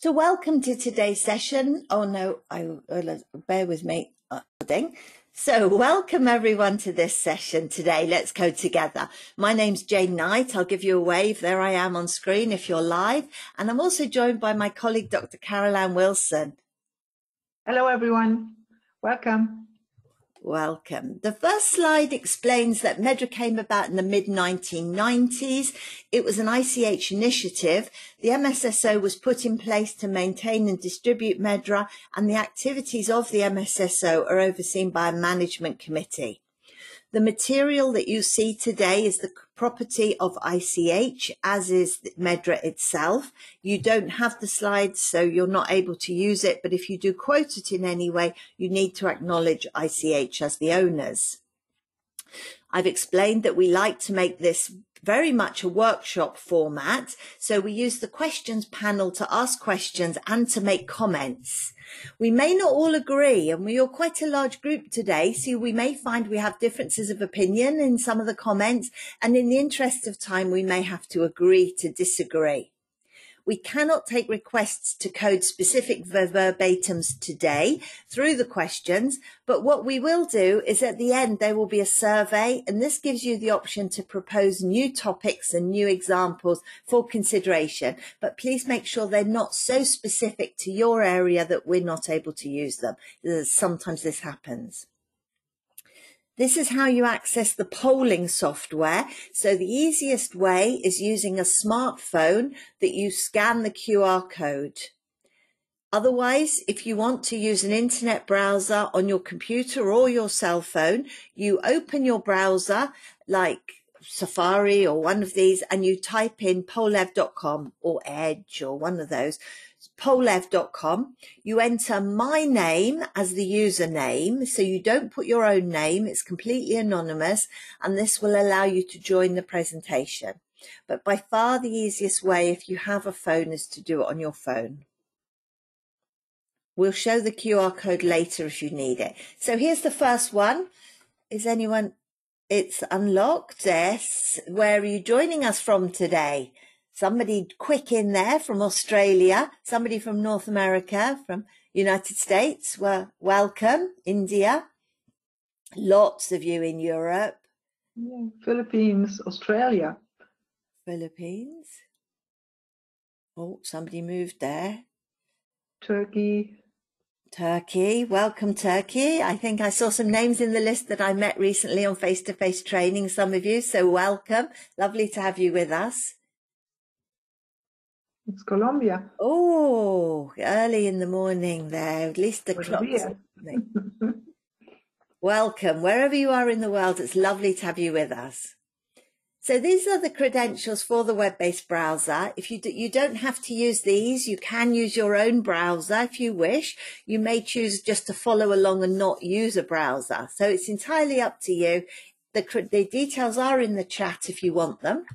So welcome to today's session. Oh no, I bear with me. Uh. So welcome everyone to this session today. Let's code together. My name's Jane Knight. I'll give you a wave. There I am on screen if you're live. And I'm also joined by my colleague, Dr. Caroline Wilson. Hello everyone. Welcome. Welcome. The first slide explains that MedDRA came about in the mid 1990s. It was an ICH initiative. The MSSO was put in place to maintain and distribute MedDRA, and the activities of the MSSO are overseen by a management committee. The material that you see today is the property of ICH, as is MedDRA itself. You don't have the slides, so you're not able to use it, but if you do quote it in any way, you need to acknowledge ICH as the owners. I've explained that we like to make this very much a workshop format. So we use the questions panel to ask questions and to make comments. We may not all agree and we are quite a large group today. So we may find we have differences of opinion in some of the comments and in the interest of time, we may have to agree to disagree. We cannot take requests to code specific verbatims today through the questions, but what we will do is at the end, there will be a survey and this gives you the option to propose new topics and new examples for consideration. But please make sure they're not so specific to your area that we're not able to use them. Sometimes this happens. This is how you access the polling software. So the easiest way is using a smartphone that you scan the QR code. Otherwise, if you want to use an internet browser on your computer or your cell phone, you open your browser like Safari or one of these and you type in pollev.com or Edge or one of those pollev.com. You enter my name as the username. So you don't put your own name. It's completely anonymous and this will allow you to join the presentation. But by far the easiest way if you have a phone is to do it on your phone. We'll show the QR code later if you need it. So here's the first one. Is anyone, it's unlocked. Yes. Where are you joining us from today? Somebody quick in there from Australia, somebody from North America, from United States. Well, welcome, India. Lots of you in Europe. Yeah, Philippines, Australia. Philippines. Oh, somebody moved there. Turkey. Turkey. Welcome, Turkey. I think I saw some names in the list that I met recently on face to face training, some of you. So welcome. Lovely to have you with us. It's Colombia. Oh, early in the morning there. At least the clocks. Welcome. Wherever you are in the world, it's lovely to have you with us. So these are the credentials for the web-based browser. If you do, you don't have to use these, you can use your own browser if you wish. You may choose just to follow along and not use a browser. So it's entirely up to you. The, the details are in the chat if you want them.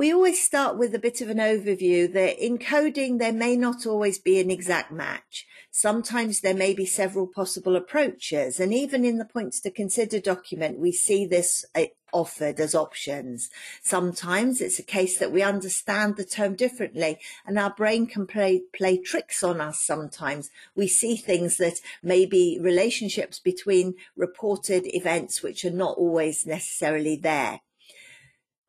We always start with a bit of an overview that in coding, there may not always be an exact match. Sometimes there may be several possible approaches. And even in the points to consider document, we see this uh, offered as options. Sometimes it's a case that we understand the term differently and our brain can play, play tricks on us sometimes. We see things that may be relationships between reported events which are not always necessarily there.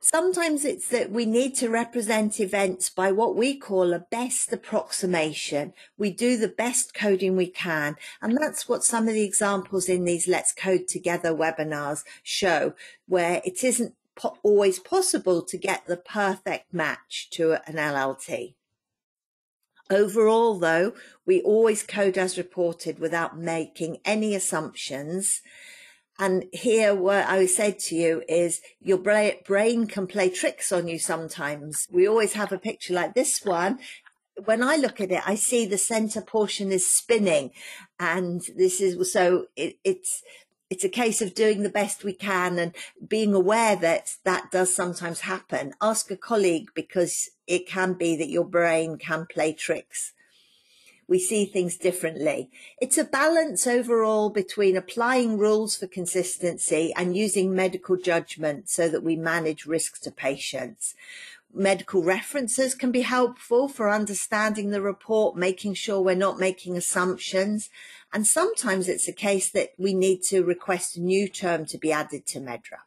Sometimes it's that we need to represent events by what we call a best approximation. We do the best coding we can. And that's what some of the examples in these Let's Code Together webinars show, where it isn't po always possible to get the perfect match to an LLT. Overall, though, we always code as reported without making any assumptions and here, what I said to you is your brain can play tricks on you sometimes. We always have a picture like this one. When I look at it, I see the center portion is spinning. And this is so it, it's, it's a case of doing the best we can and being aware that that does sometimes happen. Ask a colleague because it can be that your brain can play tricks we see things differently. It's a balance overall between applying rules for consistency and using medical judgment so that we manage risks to patients. medical references can be helpful for understanding the report, making sure we're not making assumptions. And sometimes it's a case that we need to request a new term to be added to MedDRA.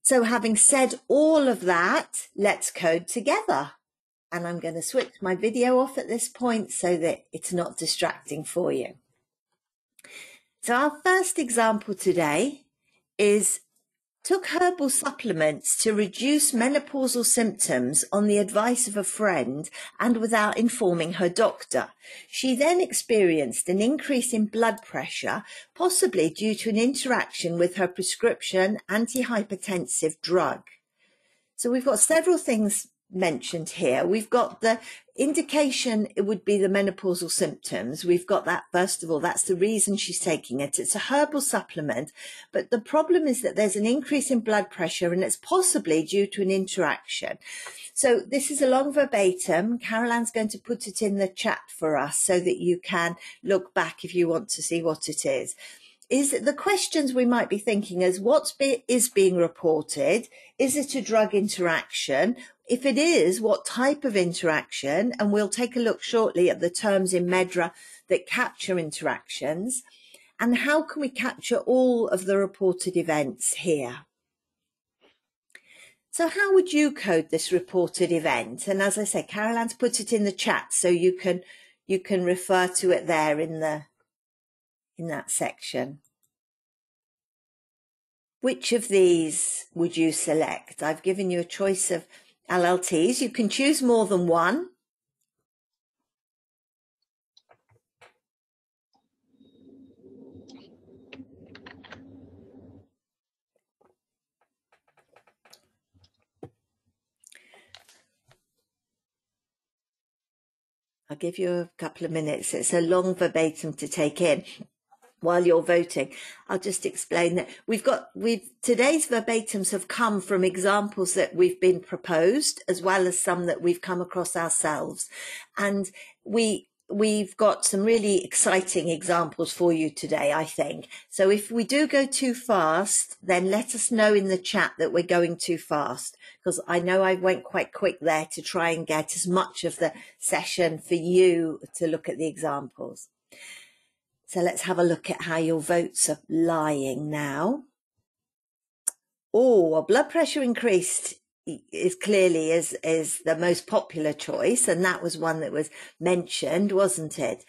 So having said all of that, let's code together. And I'm going to switch my video off at this point so that it's not distracting for you. So our first example today is took herbal supplements to reduce menopausal symptoms on the advice of a friend and without informing her doctor. She then experienced an increase in blood pressure, possibly due to an interaction with her prescription antihypertensive drug. So we've got several things mentioned here. We've got the indication it would be the menopausal symptoms. We've got that first of all. That's the reason she's taking it. It's a herbal supplement, but the problem is that there's an increase in blood pressure and it's possibly due to an interaction. So this is a long verbatim. Carol-Anne's going to put it in the chat for us so that you can look back if you want to see what it is is the questions we might be thinking is what be, is being reported? Is it a drug interaction? If it is, what type of interaction? And we'll take a look shortly at the terms in MedDRA that capture interactions. And how can we capture all of the reported events here? So how would you code this reported event? And as I said, Carol-Anne's put it in the chat so you can you can refer to it there in the in that section. Which of these would you select? I've given you a choice of LLTs. You can choose more than one. I'll give you a couple of minutes. It's a long verbatim to take in while you're voting. I'll just explain that we've got, we've, today's verbatims have come from examples that we've been proposed as well as some that we've come across ourselves. And we, we've got some really exciting examples for you today, I think. So if we do go too fast, then let us know in the chat that we're going too fast because I know I went quite quick there to try and get as much of the session for you to look at the examples. So let's have a look at how your votes are lying now. Oh, blood pressure increased is clearly is is the most popular choice, and that was one that was mentioned, wasn't it?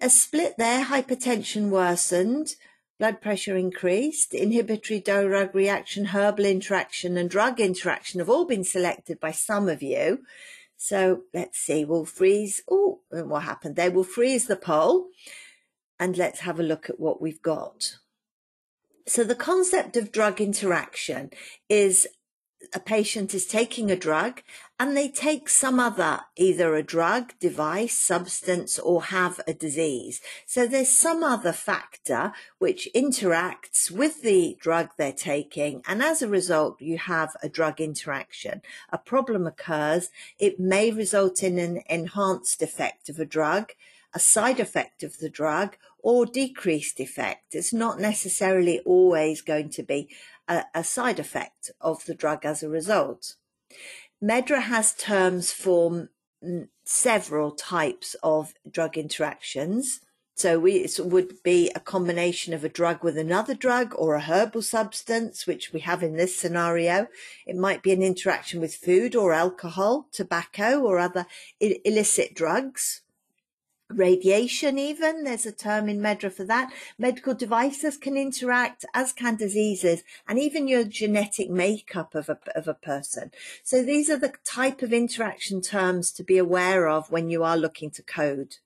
A split there, hypertension worsened, blood pressure increased, inhibitory drug reaction, herbal interaction, and drug interaction have all been selected by some of you. So let's see, we'll freeze. Oh, what happened there? We'll freeze the poll and let's have a look at what we've got. So the concept of drug interaction is a patient is taking a drug and they take some other, either a drug, device, substance, or have a disease. So there's some other factor which interacts with the drug they're taking. And as a result, you have a drug interaction. A problem occurs. It may result in an enhanced effect of a drug a side effect of the drug or decreased effect. It's not necessarily always going to be a, a side effect of the drug as a result. MedDRA has terms for several types of drug interactions. So we, it would be a combination of a drug with another drug or a herbal substance, which we have in this scenario. It might be an interaction with food or alcohol, tobacco or other illicit drugs radiation even there's a term in MedDRA for that. Medical devices can interact as can diseases and even your genetic makeup of a, of a person. So these are the type of interaction terms to be aware of when you are looking to code.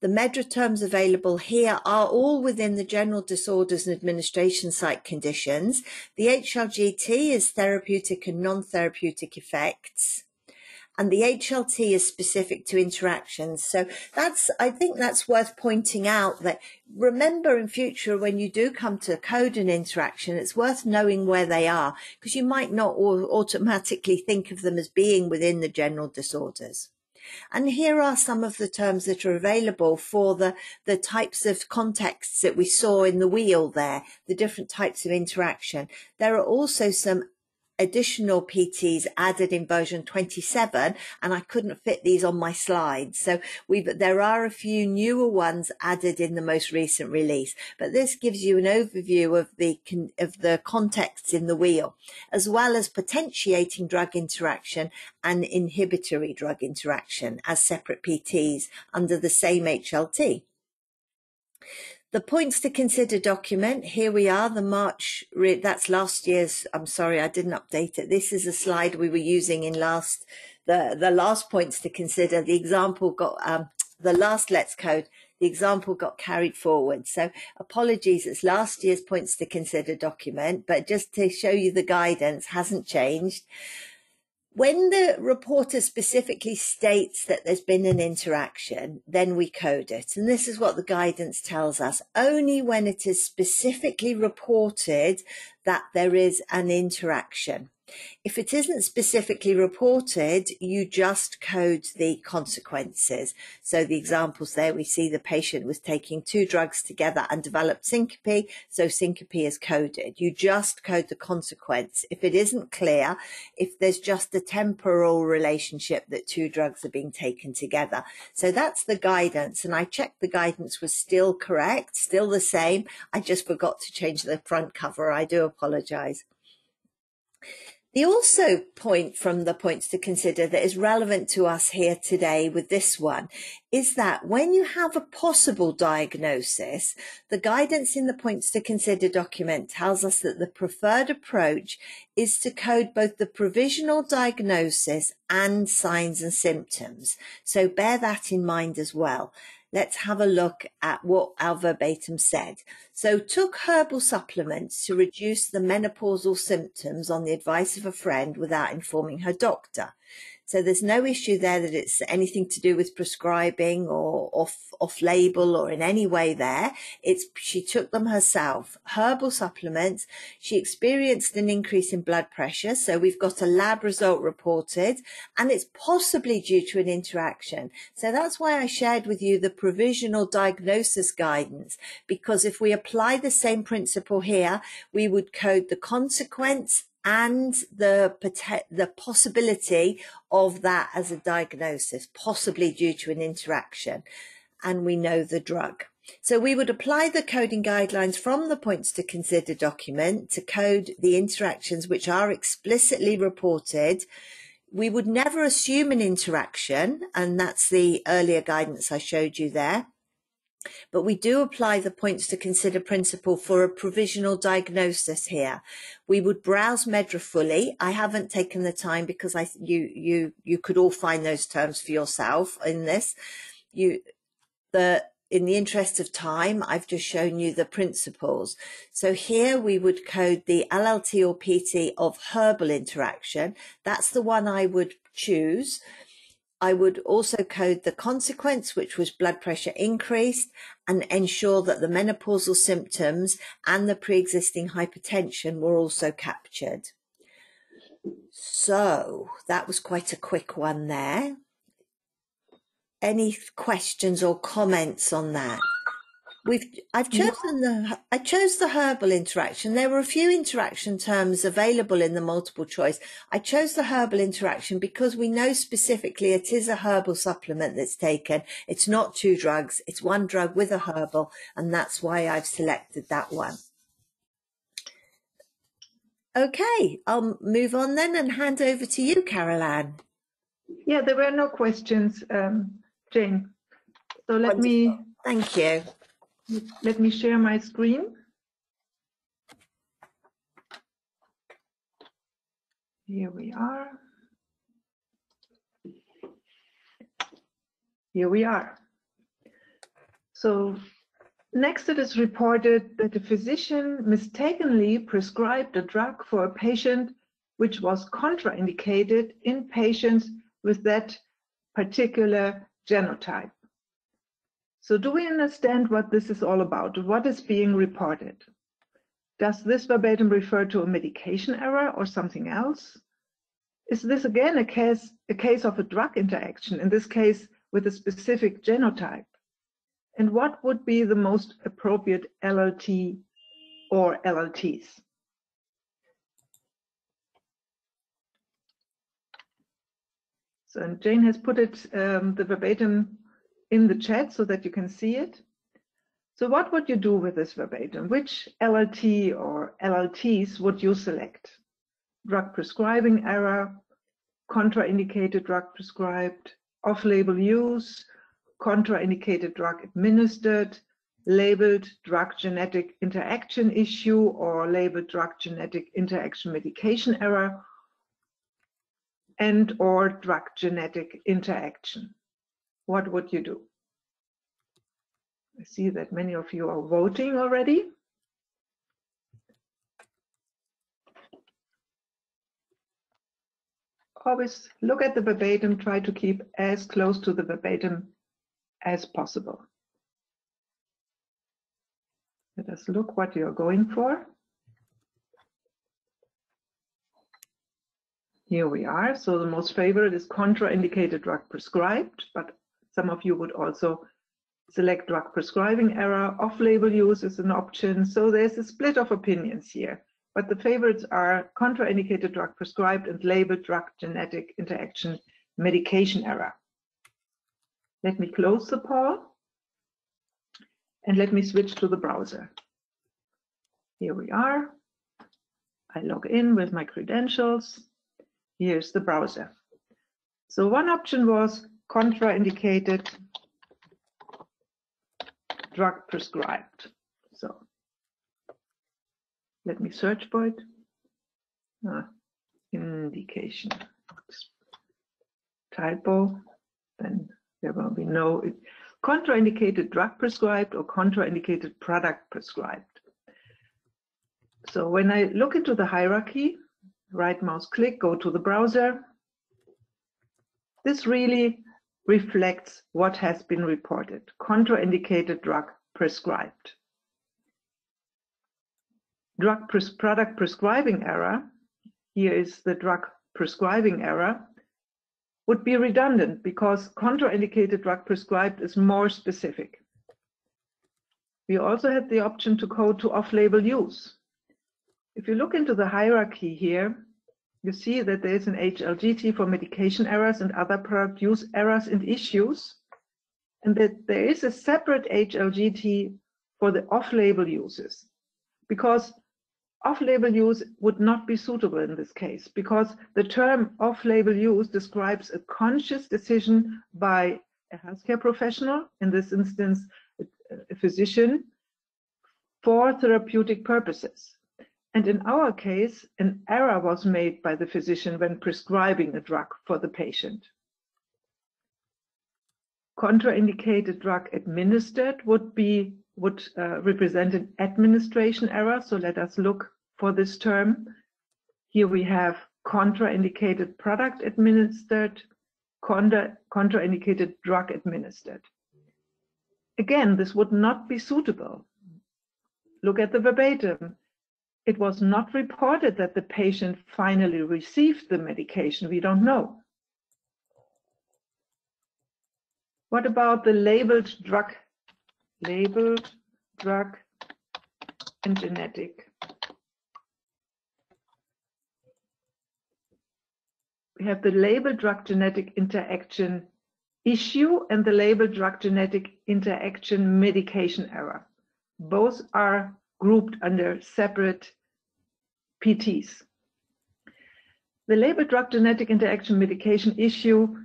The MedDRA terms available here are all within the general disorders and administration site conditions. The hlgt is therapeutic and non-therapeutic effects and the HLT is specific to interactions. So that's, I think that's worth pointing out that remember in future when you do come to code an interaction, it's worth knowing where they are because you might not automatically think of them as being within the general disorders. And here are some of the terms that are available for the, the types of contexts that we saw in the wheel there, the different types of interaction. There are also some additional PTs added in version 27 and I couldn't fit these on my slides. So we've, there are a few newer ones added in the most recent release, but this gives you an overview of the, of the contexts in the wheel, as well as potentiating drug interaction and inhibitory drug interaction as separate PTs under the same HLT. The points to consider document, here we are, the March, that's last year's, I'm sorry, I didn't update it. This is a slide we were using in last, the, the last points to consider. The example got, um, the last Let's Code, the example got carried forward. So apologies, it's last year's points to consider document, but just to show you the guidance hasn't changed when the reporter specifically states that there's been an interaction, then we code it. And this is what the guidance tells us. Only when it is specifically reported that there is an interaction. If it isn't specifically reported, you just code the consequences. So the examples there, we see the patient was taking two drugs together and developed syncope. So syncope is coded. You just code the consequence. If it isn't clear, if there's just a temporal relationship that two drugs are being taken together. So that's the guidance. And I checked the guidance was still correct, still the same. I just forgot to change the front cover. I do apologize. The also point from the points to consider that is relevant to us here today with this one is that when you have a possible diagnosis, the guidance in the points to consider document tells us that the preferred approach is to code both the provisional diagnosis and signs and symptoms. So bear that in mind as well let's have a look at what our verbatim said. So took herbal supplements to reduce the menopausal symptoms on the advice of a friend without informing her doctor. So there's no issue there that it's anything to do with prescribing or off off label or in any way there. It's she took them herself. Herbal supplements. She experienced an increase in blood pressure. So we've got a lab result reported and it's possibly due to an interaction. So that's why I shared with you the provisional diagnosis guidance because if we apply the same principle here, we would code the consequence and the the possibility of that as a diagnosis, possibly due to an interaction, and we know the drug. So we would apply the coding guidelines from the points to consider document to code the interactions which are explicitly reported. We would never assume an interaction, and that's the earlier guidance I showed you there. But we do apply the points to consider principle for a provisional diagnosis here. We would browse MedDRA fully. I haven't taken the time because I you you you could all find those terms for yourself in this. You the in the interest of time, I've just shown you the principles. So here we would code the LLT or PT of herbal interaction. That's the one I would choose. I would also code the consequence, which was blood pressure increased, and ensure that the menopausal symptoms and the pre-existing hypertension were also captured. So that was quite a quick one there. Any questions or comments on that? We've I've chosen the I chose the herbal interaction. There were a few interaction terms available in the multiple choice. I chose the herbal interaction because we know specifically it is a herbal supplement that's taken. It's not two drugs, it's one drug with a herbal, and that's why I've selected that one. Okay, I'll move on then and hand over to you, Carol Ann. Yeah, there were no questions, um, Jane. So let Wonderful. me. Thank you. Let me share my screen. Here we are. Here we are. So next it is reported that a physician mistakenly prescribed a drug for a patient which was contraindicated in patients with that particular genotype. So do we understand what this is all about? What is being reported? Does this verbatim refer to a medication error or something else? Is this again a case, a case of a drug interaction, in this case with a specific genotype? And what would be the most appropriate LLT or LLTs? So and Jane has put it, um, the verbatim in the chat so that you can see it. So what would you do with this verbatim? Which LLT or LLTs would you select? Drug prescribing error, contraindicated drug prescribed, off-label use, contraindicated drug administered, labeled drug genetic interaction issue or labeled drug genetic interaction medication error, and or drug genetic interaction. What would you do? I see that many of you are voting already. Always look at the verbatim, try to keep as close to the verbatim as possible. Let us look what you're going for. Here we are. So the most favorite is contraindicated drug prescribed, but some of you would also select drug prescribing error. Off-label use is an option. So there's a split of opinions here. But the favorites are contraindicated drug prescribed and labeled drug genetic interaction medication error. Let me close the poll and let me switch to the browser. Here we are. I log in with my credentials. Here's the browser. So one option was contraindicated drug prescribed. So let me search for it. Ah, indication. Typo, then there will be no contraindicated drug prescribed or contraindicated product prescribed. So when I look into the hierarchy, right mouse click, go to the browser. This really reflects what has been reported, contraindicated drug prescribed. Drug pres product prescribing error, here is the drug prescribing error, would be redundant because contraindicated drug prescribed is more specific. We also had the option to code to off-label use. If you look into the hierarchy here, you see that there is an HLGT for medication errors and other product use errors and issues, and that there is a separate HLGT for the off-label uses, because off-label use would not be suitable in this case, because the term off-label use describes a conscious decision by a healthcare professional, in this instance, a physician, for therapeutic purposes. And in our case, an error was made by the physician when prescribing a drug for the patient. Contraindicated drug administered would be would uh, represent an administration error. So let us look for this term. Here we have contraindicated product administered, contra, contraindicated drug administered. Again, this would not be suitable. Look at the verbatim it was not reported that the patient finally received the medication. We don't know. What about the labeled drug? Labeled drug and genetic. We have the labeled drug genetic interaction issue and the labeled drug genetic interaction medication error. Both are grouped under separate PTs. The label drug genetic interaction medication issue,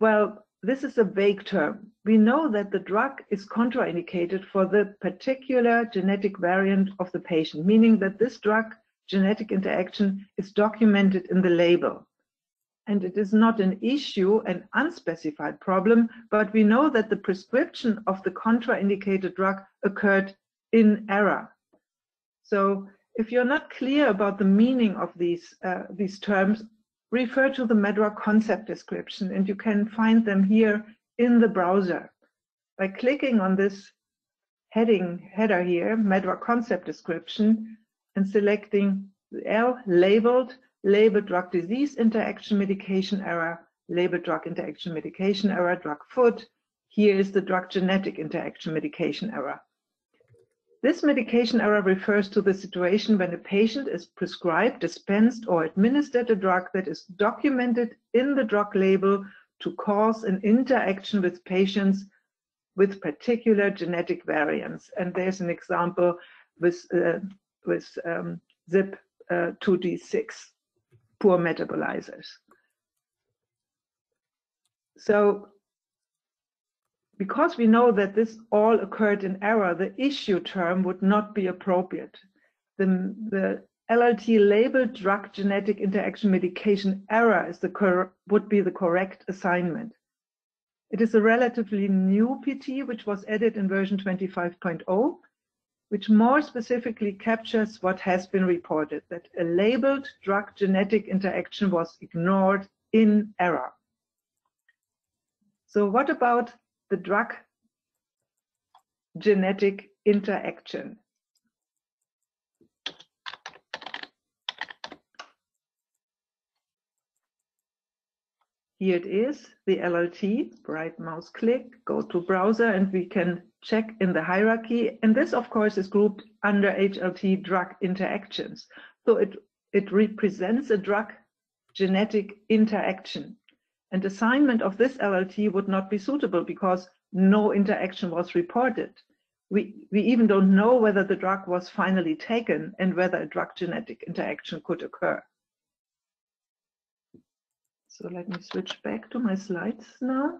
well, this is a vague term. We know that the drug is contraindicated for the particular genetic variant of the patient, meaning that this drug genetic interaction is documented in the label. And it is not an issue, an unspecified problem, but we know that the prescription of the contraindicated drug occurred in error. So if you're not clear about the meaning of these, uh, these terms, refer to the MedDRA concept description and you can find them here in the browser. By clicking on this heading header here, MedDRA concept description, and selecting the L labeled, label drug disease interaction medication error, labeled drug interaction medication error, drug foot. Here is the drug genetic interaction medication error. This medication error refers to the situation when a patient is prescribed, dispensed, or administered a drug that is documented in the drug label to cause an interaction with patients with particular genetic variants. And there's an example with, uh, with um, CYP uh, 2D6, poor metabolizers. So because we know that this all occurred in error, the issue term would not be appropriate. The, the LLT labeled drug genetic interaction medication error is the would be the correct assignment. It is a relatively new PT, which was added in version 25.0, which more specifically captures what has been reported, that a labeled drug genetic interaction was ignored in error. So what about the drug genetic interaction. Here it is, the LLT, right mouse click, go to browser, and we can check in the hierarchy. And this, of course, is grouped under HLT drug interactions. So it, it represents a drug genetic interaction. And assignment of this LLT would not be suitable because no interaction was reported. We, we even don't know whether the drug was finally taken and whether a drug genetic interaction could occur. So let me switch back to my slides now.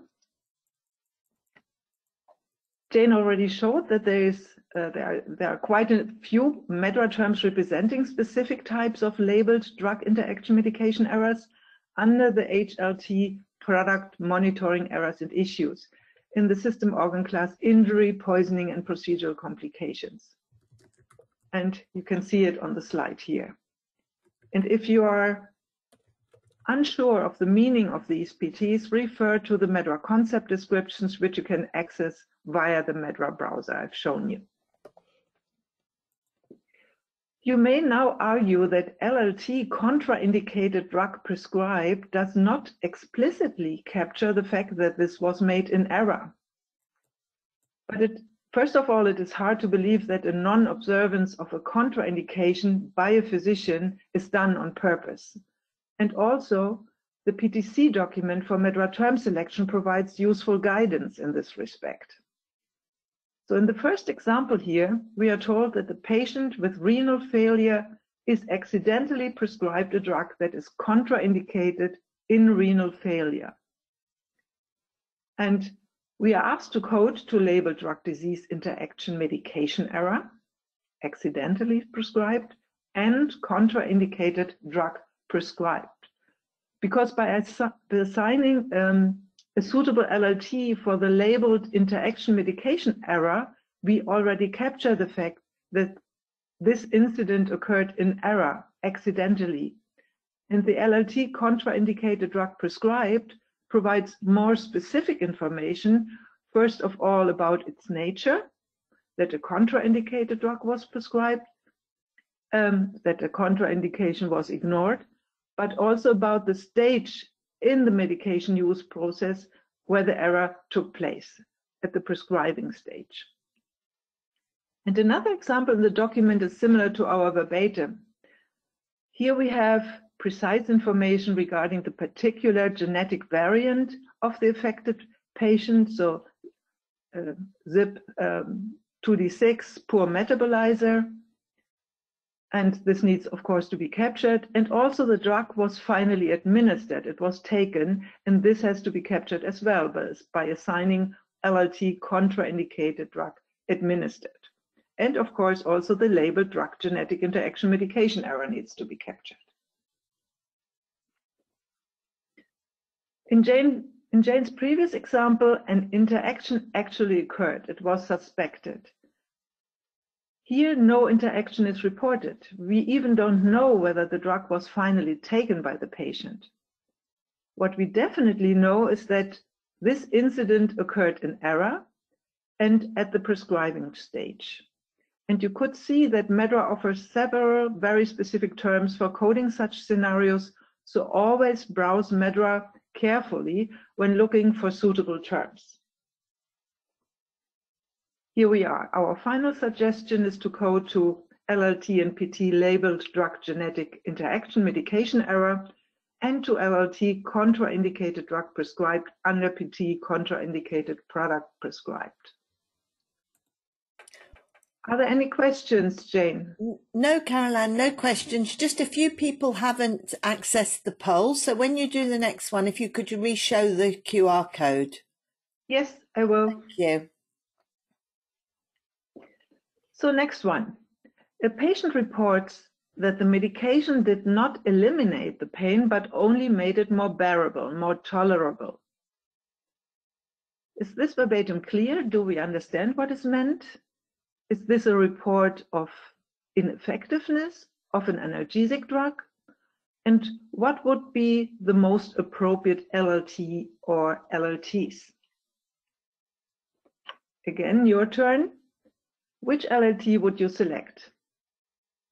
Jane already showed that there is uh, there, are, there are quite a few MedDRA terms representing specific types of labeled drug interaction medication errors under the HLT product monitoring errors and issues in the system organ class injury, poisoning, and procedural complications. And you can see it on the slide here. And if you are unsure of the meaning of these PTs, refer to the MedDRA concept descriptions, which you can access via the MedDRA browser I've shown you. You may now argue that LLT contraindicated drug prescribed does not explicitly capture the fact that this was made in error. But it, first of all, it is hard to believe that a non-observance of a contraindication by a physician is done on purpose. And also, the PTC document for MedDRA term selection provides useful guidance in this respect. So in the first example here, we are told that the patient with renal failure is accidentally prescribed a drug that is contraindicated in renal failure. And we are asked to code to label drug disease interaction medication error, accidentally prescribed, and contraindicated drug prescribed. Because by assigning um, a suitable LLT for the labeled interaction medication error, we already capture the fact that this incident occurred in error, accidentally. And the LLT contraindicated drug prescribed provides more specific information, first of all about its nature, that a contraindicated drug was prescribed, um, that a contraindication was ignored, but also about the stage in the medication use process where the error took place at the prescribing stage. And another example in the document is similar to our verbatim. Here we have precise information regarding the particular genetic variant of the affected patient, so uh, CYP um, 2D6, poor metabolizer, and this needs, of course, to be captured. And also the drug was finally administered. It was taken, and this has to be captured as well by, assigning LLT contraindicated drug administered. And of course, also the label drug genetic interaction medication error needs to be captured. In, Jane, in Jane's previous example, an interaction actually occurred. It was suspected. Here, no interaction is reported. We even don't know whether the drug was finally taken by the patient. What we definitely know is that this incident occurred in error and at the prescribing stage. And you could see that MedDRA offers several very specific terms for coding such scenarios, so always browse MedDRA carefully when looking for suitable terms. Here we are. Our final suggestion is to code to LLT and PT labeled drug genetic interaction medication error. and to LLT contraindicated drug prescribed under PT contraindicated product prescribed. Are there any questions, Jane? No, Caroline, no questions. Just a few people haven't accessed the poll. So when you do the next one, if you could re-show the QR code. Yes, I will. Thank you. So next one. A patient reports that the medication did not eliminate the pain, but only made it more bearable, more tolerable. Is this verbatim clear? Do we understand what is meant? Is this a report of ineffectiveness of an analgesic drug? And what would be the most appropriate LLT or LLTs? Again, your turn. Which LLT would you select?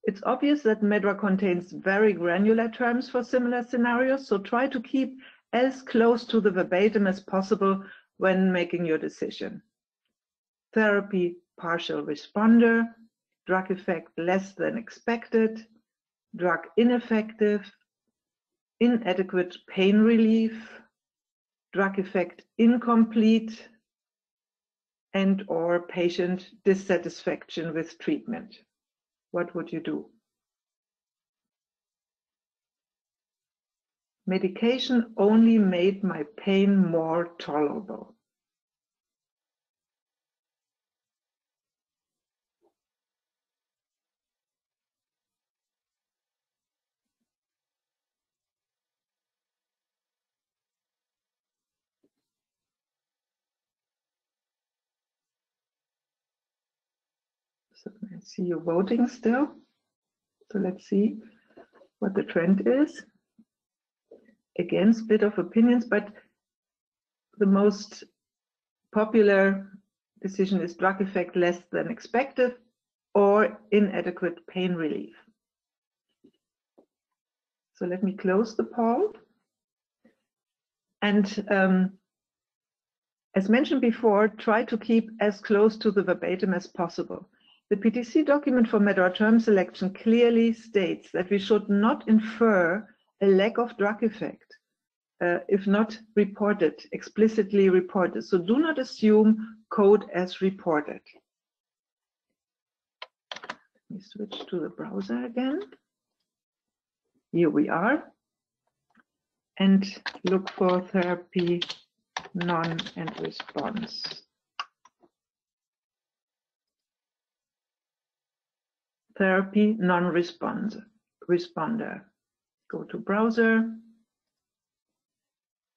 It's obvious that MedDRA contains very granular terms for similar scenarios, so try to keep as close to the verbatim as possible when making your decision. Therapy partial responder, drug effect less than expected, drug ineffective, inadequate pain relief, drug effect incomplete, and or patient dissatisfaction with treatment. What would you do? Medication only made my pain more tolerable. I see you voting still. So let's see what the trend is. Again, split of opinions, but the most popular decision is drug effect less than expected or inadequate pain relief. So let me close the poll. And um, as mentioned before, try to keep as close to the verbatim as possible. The PTC document for MedDRA term selection clearly states that we should not infer a lack of drug effect uh, if not reported, explicitly reported. So do not assume code as reported. Let me switch to the browser again. Here we are. And look for therapy, non and response. Therapy non-responder. Responder. Go to browser.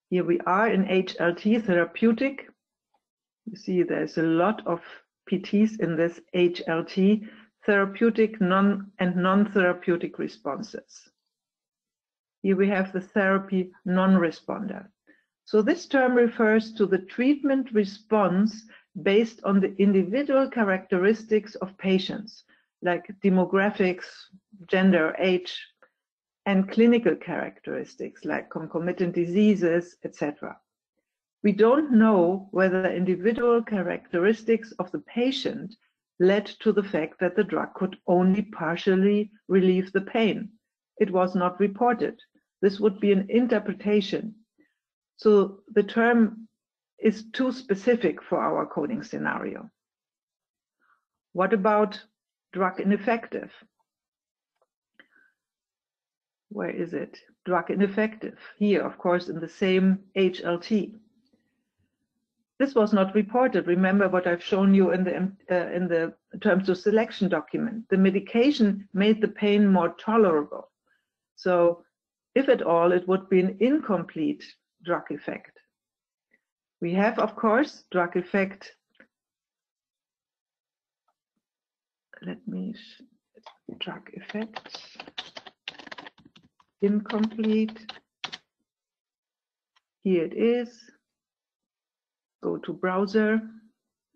Here we are in HLT therapeutic. You see there's a lot of PTs in this HLT therapeutic non and non-therapeutic responses. Here we have the therapy non-responder. So this term refers to the treatment response based on the individual characteristics of patients like demographics, gender, age, and clinical characteristics like concomitant diseases, etc. We don't know whether individual characteristics of the patient led to the fact that the drug could only partially relieve the pain. It was not reported. This would be an interpretation. So the term is too specific for our coding scenario. What about drug ineffective. Where is it? Drug ineffective. Here, of course, in the same HLT. This was not reported. Remember what I've shown you in the uh, in the terms of selection document. The medication made the pain more tolerable. So, if at all, it would be an incomplete drug effect. We have, of course, drug effect let me drug effects. Incomplete. Here it is. Go to browser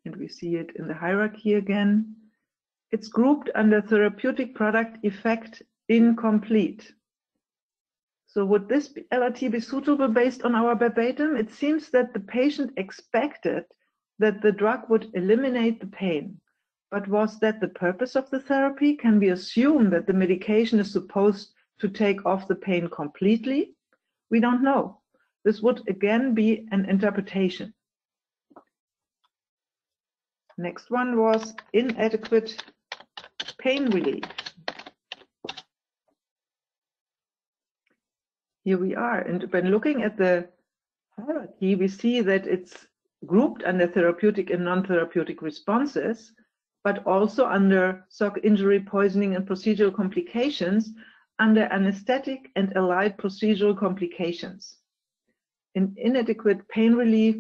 and we see it in the hierarchy again. It's grouped under therapeutic product effect incomplete. So would this LLT be suitable based on our verbatim? It seems that the patient expected that the drug would eliminate the pain. But was that the purpose of the therapy? Can we assume that the medication is supposed to take off the pain completely? We don't know. This would again be an interpretation. Next one was inadequate pain relief. Here we are. And when looking at the hierarchy, we see that it's grouped under therapeutic and non-therapeutic responses, but also under shock injury, poisoning, and procedural complications under anesthetic and allied procedural complications. In inadequate pain relief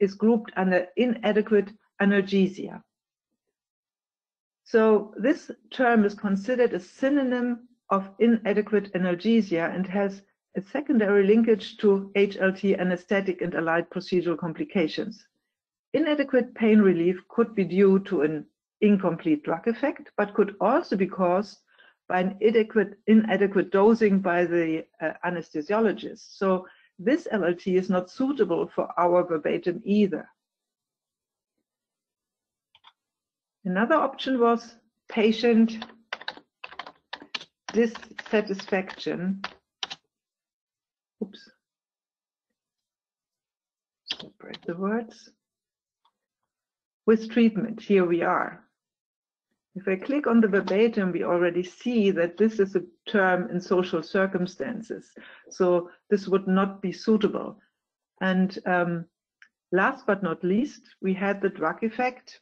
is grouped under inadequate analgesia. So this term is considered a synonym of inadequate analgesia and has a secondary linkage to HLT anesthetic and allied procedural complications. Inadequate pain relief could be due to an incomplete drug effect, but could also be caused by an inadequate, inadequate dosing by the uh, anesthesiologist. So this LLT is not suitable for our verbatim either. Another option was patient dissatisfaction. Oops. Separate the words. With treatment, here we are. If I click on the verbatim, we already see that this is a term in social circumstances. So this would not be suitable. And um, last but not least, we had the drug effect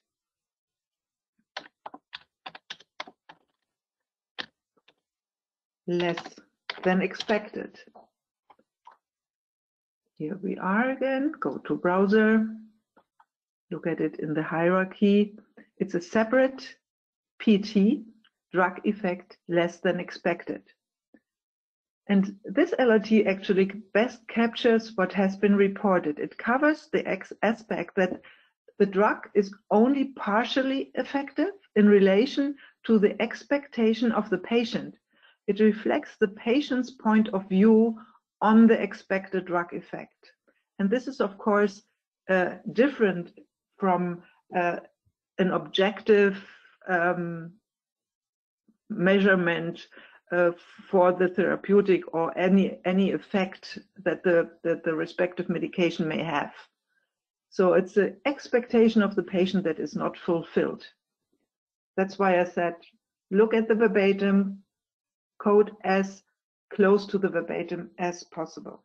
less than expected. Here we are again, go to browser, look at it in the hierarchy. It's a separate PT, drug effect less than expected. And this LLT actually best captures what has been reported. It covers the aspect that the drug is only partially effective in relation to the expectation of the patient it reflects the patient's point of view on the expected drug effect. And this is, of course, uh, different from uh, an objective um, measurement uh, for the therapeutic or any any effect that the that the respective medication may have. So it's the expectation of the patient that is not fulfilled. That's why I said, look at the verbatim, code as close to the verbatim as possible.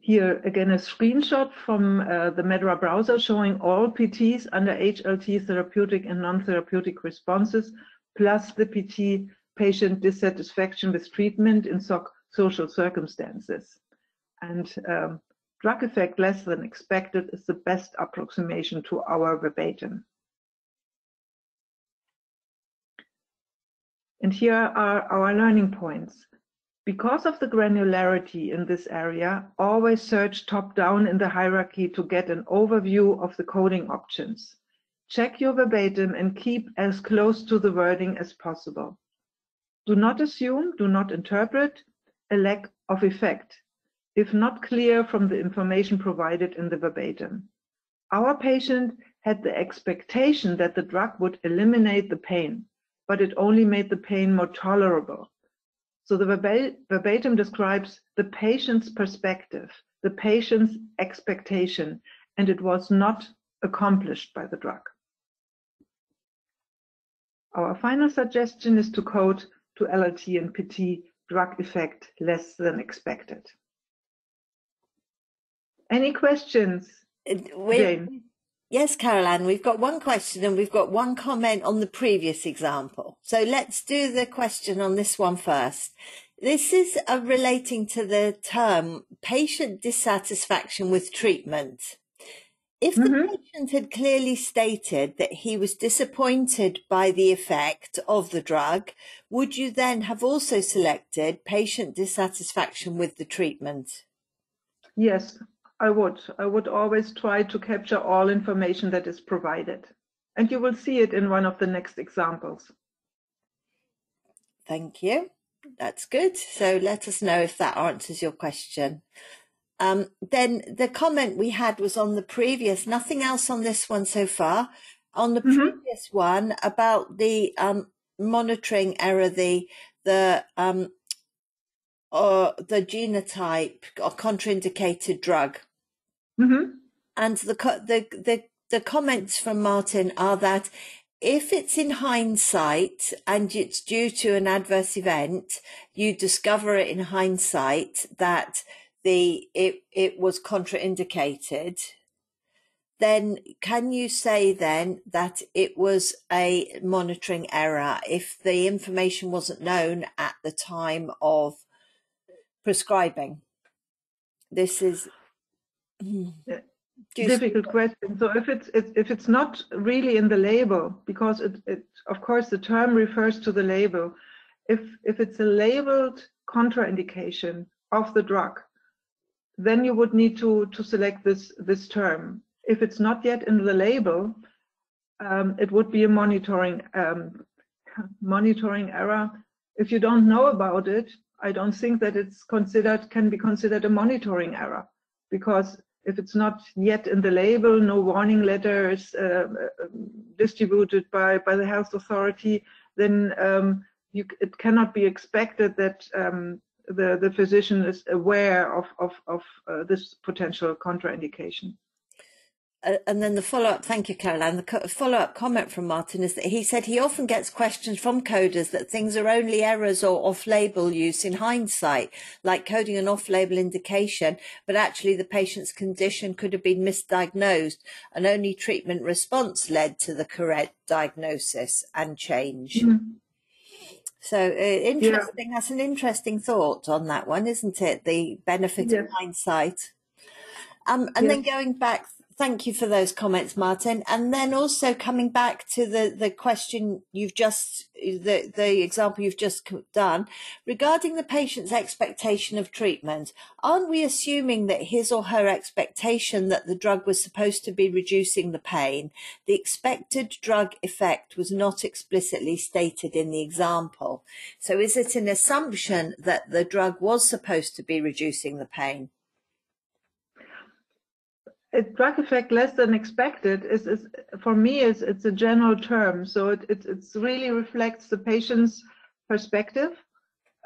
Here again a screenshot from uh, the MedDRA browser showing all PTs under HLT therapeutic and non-therapeutic responses, plus the PT patient dissatisfaction with treatment in so social circumstances. And um, drug effect less than expected is the best approximation to our verbatim. And here are our learning points. Because of the granularity in this area, always search top down in the hierarchy to get an overview of the coding options. Check your verbatim and keep as close to the wording as possible. Do not assume, do not interpret a lack of effect, if not clear from the information provided in the verbatim. Our patient had the expectation that the drug would eliminate the pain but it only made the pain more tolerable. So the verbatim describes the patient's perspective, the patient's expectation, and it was not accomplished by the drug. Our final suggestion is to code to LLT and PT drug effect less than expected. Any questions? Jane? Yes, Caroline, we've got one question and we've got one comment on the previous example. So let's do the question on this one first. This is uh, relating to the term patient dissatisfaction with treatment. If the mm-hmm. patient had clearly stated that he was disappointed by the effect of the drug, would you then have also selected patient dissatisfaction with the treatment? Yes, I would. I would always try to capture all information that is provided. And you will see it in one of the next examples. Thank you. That's good. So let us know if that answers your question. Um, then the comment we had was on the previous, nothing else on this one so far. On the mm-hmm. previous one about the um, monitoring error the the um or the genotype or contraindicated drug. Mm-hmm. And the the the the comments from Martin are that if it's in hindsight and it's due to an adverse event, you discover it in hindsight that the it it was contraindicated, then can you say then that it was a monitoring error if the information wasn't known at the time of prescribing? This is difficult question. So if it's if it's not really in the label, because it, it of course the term refers to the label. If if it's a labeled contraindication of the drug, then you would need to to select this this term. If it's not yet in the label, um, it would be a monitoring um, monitoring error. If you don't know about it, I don't think that it's considered can be considered a monitoring error because if it's not yet in the label, no warning letters uh, distributed by, by the health authority, then um, you, it cannot be expected that um, the, the physician is aware of, of, of uh, this potential contraindication. Uh, and then the follow up, thank you, Caroline. The co- follow up comment from Martin is that he said he often gets questions from coders that things are only errors or off label use in hindsight, like coding an off label indication, but actually the patient's condition could have been misdiagnosed and only treatment response led to the correct diagnosis and change. Mm-hmm. So uh, interesting. Yeah. That's an interesting thought on that one, isn't it? The benefit yeah. of hindsight. Um, and yeah. then going back Thank you for those comments, Martin. And then also coming back to the, the question you've just, the, the example you've just done regarding the patient's expectation of treatment. Aren't we assuming that his or her expectation that the drug was supposed to be reducing the pain, the expected drug effect was not explicitly stated in the example? So is it an assumption that the drug was supposed to be reducing the pain? A drug effect less than expected is, is for me is it's a general term. So it, it it's really reflects the patient's perspective.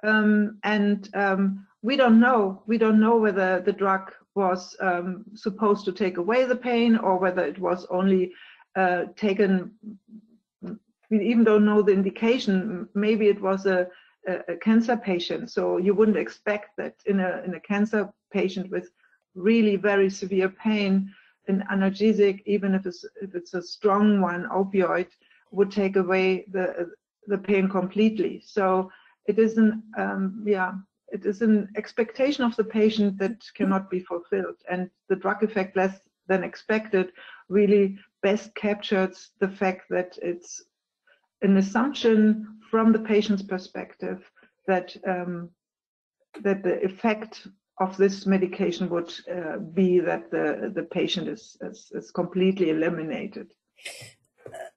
Um, and um, we don't know we don't know whether the drug was um, supposed to take away the pain or whether it was only uh, taken we even don't know the indication. Maybe it was a, a, a cancer patient. So you wouldn't expect that in a in a cancer patient with really very severe pain, an analgesic, even if it's if it's a strong one, opioid, would take away the the pain completely. So it is an um, yeah, it is an expectation of the patient that cannot be fulfilled, and the drug effect less than expected really best captures the fact that it's an assumption from the patient's perspective that um, that the effect of this medication would uh, be that the, the patient is, is, is completely eliminated.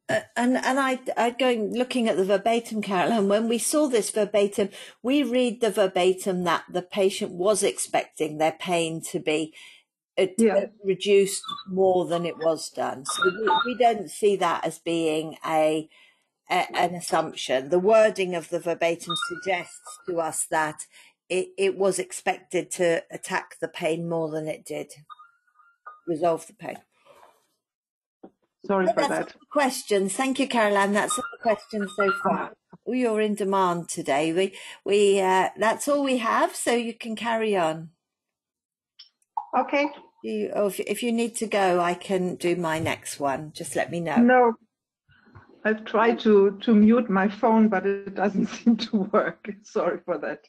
Uh, and and I I going looking at the verbatim, Caroline. When we saw this verbatim, we read the verbatim that the patient was expecting their pain to be uh, yeah. reduced more than it was done. So we, we don't see that as being a, a, an assumption. The wording of the verbatim suggests to us that it, it was expected to attack the pain more than it did resolve the pain. Sorry but for that. questions. Thank you, Caroline. That's all the questions so far. You're in demand today. We we uh, that's all we have, so you can carry on. Okay. You, oh, if, if you need to go, I can do my next one. Just let me know. No, I've tried to to mute my phone, but it doesn't seem to work. Sorry for that.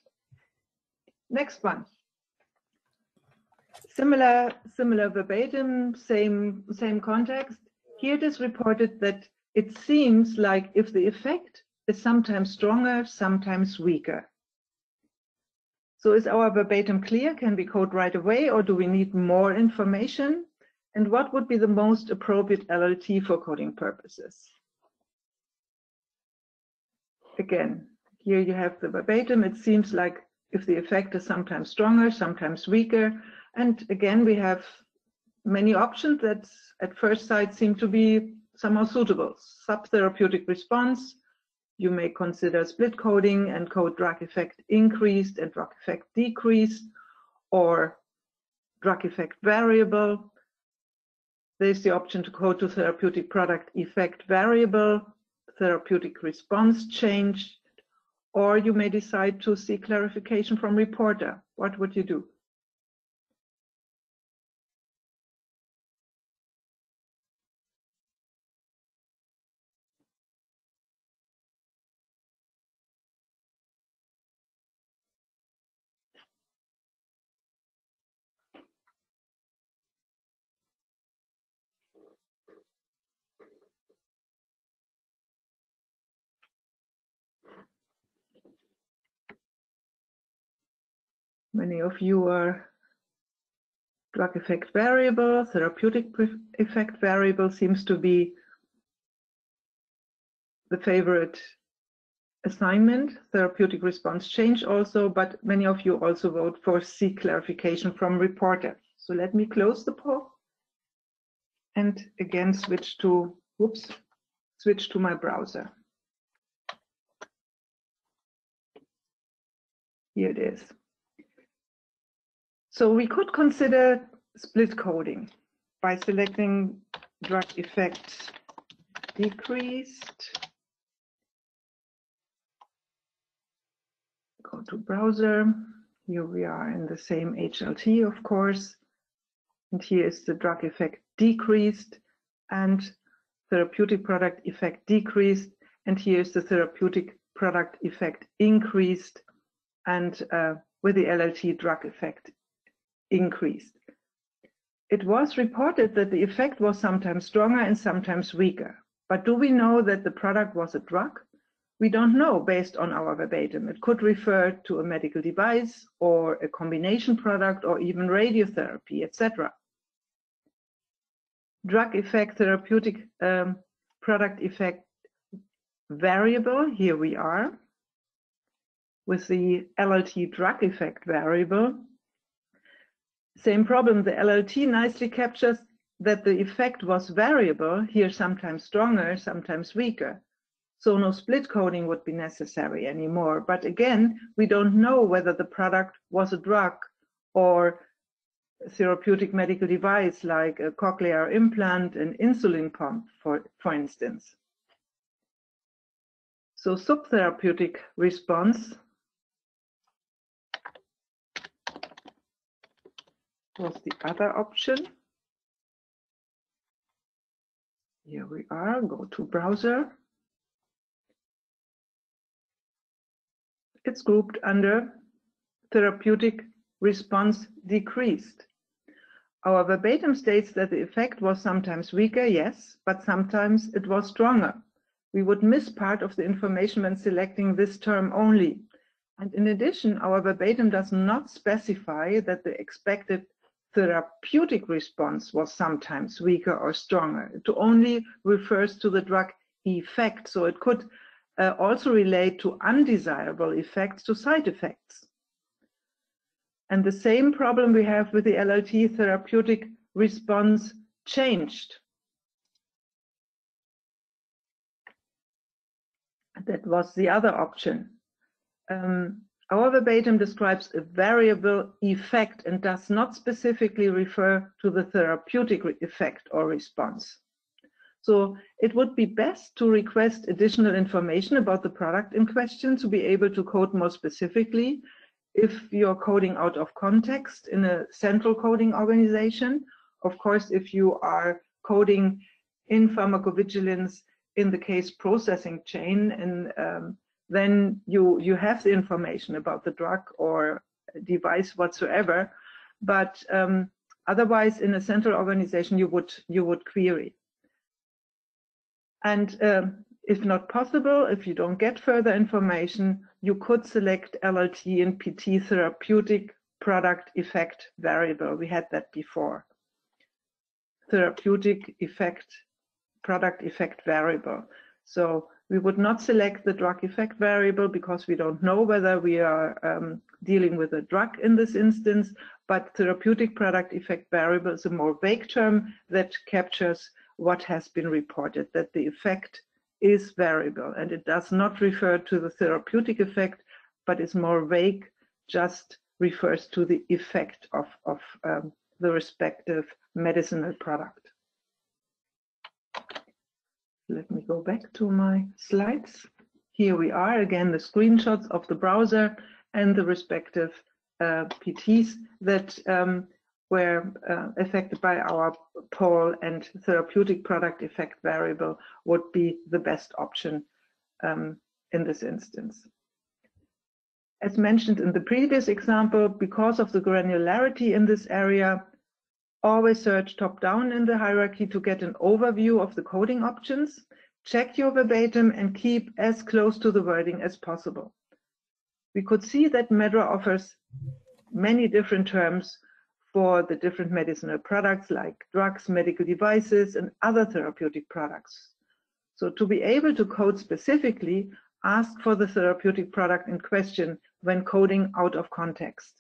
Next one. Similar, similar verbatim, same, same context. Here it is reported that it seems like if the effect is sometimes stronger, sometimes weaker. So is our verbatim clear? Can we code right away or do we need more information? And what would be the most appropriate LLT for coding purposes? Again, here you have the verbatim. It seems like if the effect is sometimes stronger, sometimes weaker. And again, we have many options that at first sight seem to be somehow suitable. Subtherapeutic response, you may consider split coding and code drug effect increased and drug effect decreased, or drug effect variable. There's the option to code to therapeutic product effect variable, therapeutic response change, or you may decide to seek clarification from reporter. What would you do? Many of you are drug effect variable, therapeutic effect variable seems to be the favorite assignment, therapeutic response change also, but many of you also vote for C clarification from reporter. So let me close the poll and again switch to, whoops, switch to my browser. Here it is. So we could consider split coding by selecting drug effect decreased. Go to browser. Here we are in the same HLT, of course. And here is the drug effect decreased and therapeutic product effect decreased. And here is the therapeutic product effect increased and uh, with the LLT drug effect increased. It was reported that the effect was sometimes stronger and sometimes weaker. But do we know that the product was a drug? We don't know based on our verbatim. It could refer to a medical device or a combination product or even radiotherapy, etc. Drug effect, therapeutic um, product effect variable, here we are, with the LLT drug effect variable, same problem, the LLT nicely captures that the effect was variable, here sometimes stronger, sometimes weaker. So no split coding would be necessary anymore. But again, we don't know whether the product was a drug or a therapeutic medical device like a cochlear implant, an insulin pump, for, for instance. So subtherapeutic response was the other option. Here we are, go to browser. It's grouped under therapeutic response decreased. Our verbatim states that the effect was sometimes weaker, yes, but sometimes it was stronger. We would miss part of the information when selecting this term only. And in addition, our verbatim does not specify that the expected therapeutic response was sometimes weaker or stronger. It only refers to the drug effect, so it could uh, also relate to undesirable effects, to side effects. And the same problem we have with the LLT therapeutic response changed. That was the other option. Um, our verbatim describes a variable effect and does not specifically refer to the therapeutic effect or response. So it would be best to request additional information about the product in question to be able to code more specifically if you're coding out of context in a central coding organization. Of course, if you are coding in pharmacovigilance in the case processing chain and um, then you you have the information about the drug or device whatsoever. But um, otherwise in a central organization you would you would query. And um, if not possible if you don't get further information you could select llt and pt therapeutic product effect variable. We had that before. Therapeutic effect product effect variable. So we would not select the drug effect variable because we don't know whether we are um, dealing with a drug in this instance, but therapeutic product effect variable is a more vague term that captures what has been reported, that the effect is variable and it does not refer to the therapeutic effect, but is more vague, just refers to the effect of, of um, the respective medicinal product. Let me go back to my slides. Here we are again, the screenshots of the browser and the respective uh, PTs that um, were uh, affected by our poll and therapeutic product effect variable would be the best option um, in this instance. As mentioned in the previous example, because of the granularity in this area, always search top down in the hierarchy to get an overview of the coding options. Check your verbatim and keep as close to the wording as possible. We could see that MedDRA offers many different terms for the different medicinal products like drugs, medical devices, and other therapeutic products. So to be able to code specifically, ask for the therapeutic product in question when coding out of context.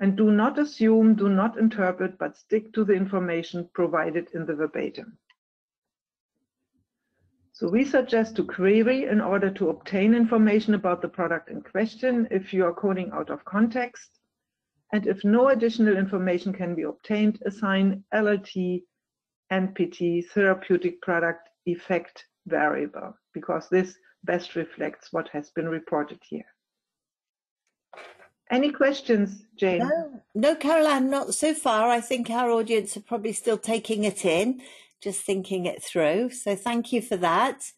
And do not assume, do not interpret, but stick to the information provided in the verbatim. So we suggest to query in order to obtain information about the product in question if you are coding out of context and if no additional information can be obtained, assign LLT NPT therapeutic product effect variable, because this best reflects what has been reported here. Any questions, Jane? No, no, Caroline, not so far. I think our audience are probably still taking it in, just thinking it through. So thank you for that.